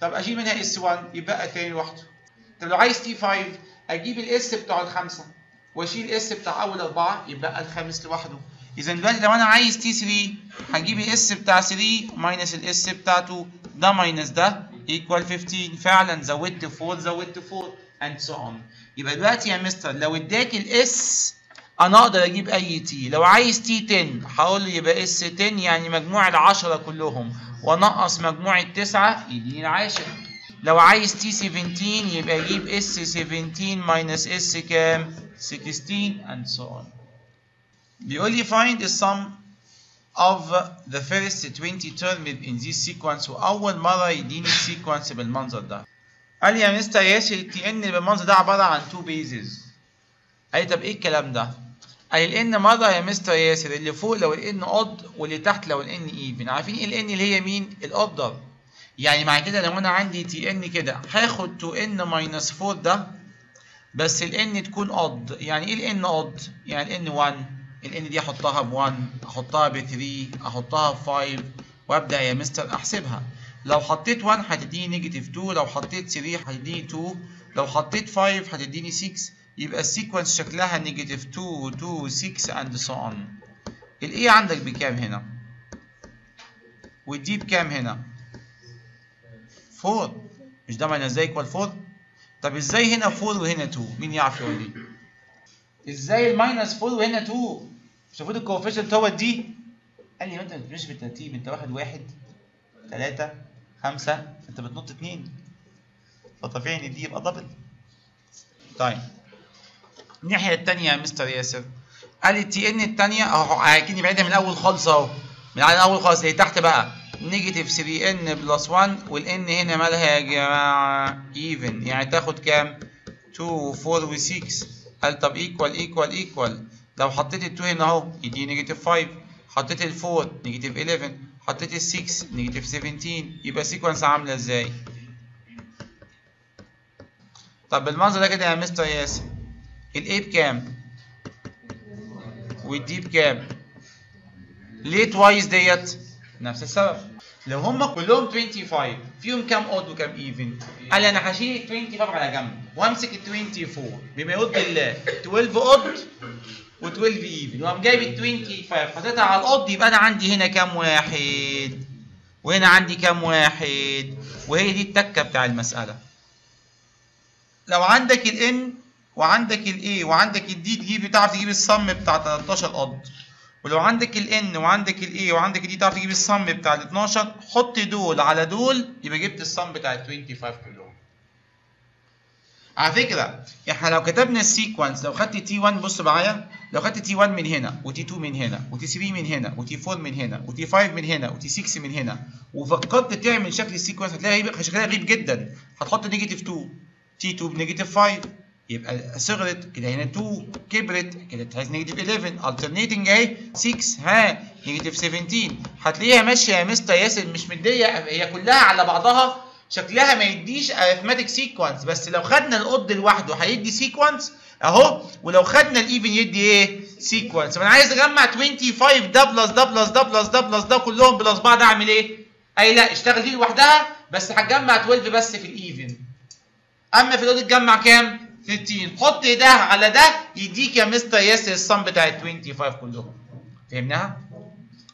طب اشيل منها S 1 يبقى الثاني لوحده. طب لو عايز T 5 أجيب ال S بتاع الخمسة وأشيل ال S بتاع أول أربعة يبقى الخامس لوحده. اذا دلوقتي لو أنا عايز T 3 هجيب ال S بتاع 3 minus ال S بتاع 2 ده minus ده equal 15 فعلا زودت 4 زودت 4 and so on يبقى دلوقتي يا مستر لو اداك ال S أنا أقدر أجيب أي T. لو عايز T 10 هقول له يبقى S 10 يعني مجموع العشرة كلهم. وانقص مجموع التسعة. يديني العاشر. لو عايز T 17 يبقى أجيب S 17 minus S كام؟ 16 and so on. بيقول لي find the sum of the first 20 term in this sequence وأول مرة يديني ال sequence بالمنظر ده. قال لي يا مستر ياسر T N بالمنظر ده عبارة عن two bases. قال لي طب إيه الكلام ده؟ قال لي ال N مرة يا مستر ياسر؟ اللي فوق لو ال N odd واللي تحت لو ال N even عارفين إيه ال N اللي هي مين؟ ال order يعني مع كده لو أنا عندي T N كده هاخد 2 N minus 4 ده بس ال N تكون odd يعني إيه ال N odd؟ يعني ال N 1 ال N دي أحطها ب 1 أحطها ب 3 أحطها ب 5 وأبدأ يا مستر أحسبها. لو حطيت 1 هتديني negative 2 لو حطيت 3 هتديني 2 لو حطيت 5 هتديني 6 يبقى ال sequence شكلها negative 2 2 6 and so on ال a عندك بكام هنا؟ وال d بكام هنا؟ 4 مش ده معنى إزاي equal 4 طب إزاي هنا 4 وهنا 2 مين يعرف يقول لي إزاي ال minus 4 وهنا 2 مش ال coefficient هو ال d قال لي ما انت ما بالترتيب انت واخد واحد ثلاثة خمسة انت بتنط اتنين. فطبيعي ان دي يبقى double طيب. الناحية التانية يا مستر ياسر. قال ال T n التانية أهو اكني بعيدها من الأول خالص أهو. من على الأول خالص اللي تحت بقى. negative 3 n plus 1 وال n هنا مالها يا جماعة؟ even يعني تاخد كام؟ 2 و 4 و 6 قال طب equal equal equal لو حطيت ال 2 هنا أهو يديني negative 5 حطيت ال 4 negative 11 حطيت ال 6 negative 17 يبقى ال sequence عاملة إزاي؟ طب بالمنظر ده كده يا مستر ياسر. ال a بكام؟ وال d بكام؟ ليه twice ديت؟ نفس السبب لو هم كلهم 25 فيهم كام odd وكام even؟ قال لي أنا هشيل ال 25 على جنب وامسك ال 24 بما يرضي الله 12 odd و12 even وقام جايب ال 25 حطيتها على ال odd يبقى أنا عندي هنا كام واحد وهنا عندي كام واحد وهي دي التكة بتاع المسألة لو عندك ال n وعندك ال a وعندك ال d تجيب تعرف تجيب ال sum بتاع 13 قد ولو عندك ال n وعندك ال a وعندك ال d تعرف تجيب ال sum بتاع ال 12 حط دول على دول يبقى جبت ال sum بتاع ال 25 كلهم على فكرة إحنا لو كتبنا ال sequence لو خدت T 1 بص معايا لو خدت T 1 من هنا و T 2 من هنا و T 3 من هنا و T 4 من هنا و T 5 من هنا و T 6 من هنا وفكرت تعمل شكل ال sequence هتلاقي غريب شكلها غريب جدا. هتحط negative 2 T 2 ب negative 5 يبقى صغرت كده هنا 2 كبرت كده تحس negative 11 alternating اهي 6 ها negative 17 هتلاقيها ماشية يا مستر ياسر مش مدية هي كلها على بعضها. شكلها ما يديش arithmetic sequence بس لو خدنا ال odd لوحده هيدي sequence أهو. ولو خدنا ال even يدي إيه؟ sequence. أنا عايز أجمع 25 ده plus ده plus ده plus ده plus ده كلهم plus بعض أعمل إيه؟ أي لا اشتغل دي لوحدها بس هتجمع 12 بس في ال even أما في ال odd تجمع كام؟ 13 حط ده على ده يديك يا مستر ياسر ال sum بتاع ال 25 كلهم. فهمناها؟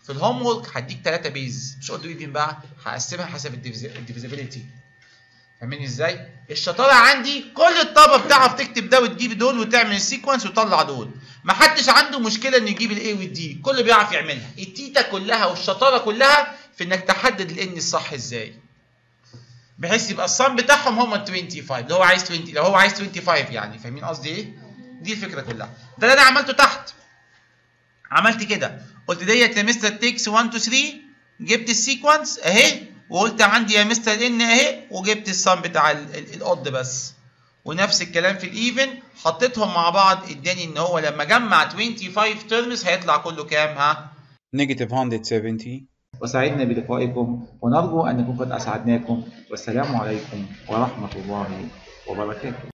في ال homework هديك 3 بيز. مش قلت even بقى هقسمها حسب ال divisibility فاهمين إزاي؟ الشطارة عندي كل الطلبه بتعرف تكتب ده وتجيب دول وتعمل ال sequence وتطلع دول. ما حدش عنده مشكلة إنه يجيب ال a وال d كله بيعرف يعملها. التكة كلها والشطارة كلها في إنك تحدد ال n الصح إزاي. بحيث يبقى ال sum بتاعهم هم ال 25 لو هو عايز 20 لو هو عايز 25 يعني فاهمين قصدي إيه؟ دي الفكرة كلها. ده اللي أنا عملته تحت. عملت كده. قلت ديت يا مستر takes 1 2 3 جبت ال sequence أهي وقلت عندي يا مستر n أهي وجبت ال sum بتاع ال odd بس. ونفس الكلام في ال even حطيتهم مع بعض اداني إن هو لما جمع 25 terms هيطلع كله كام؟ ها؟ negative 170 وسعدنا بلقائكم ونرجو أن نكون قد أسعدناكم والسلام عليكم ورحمة الله وبركاته.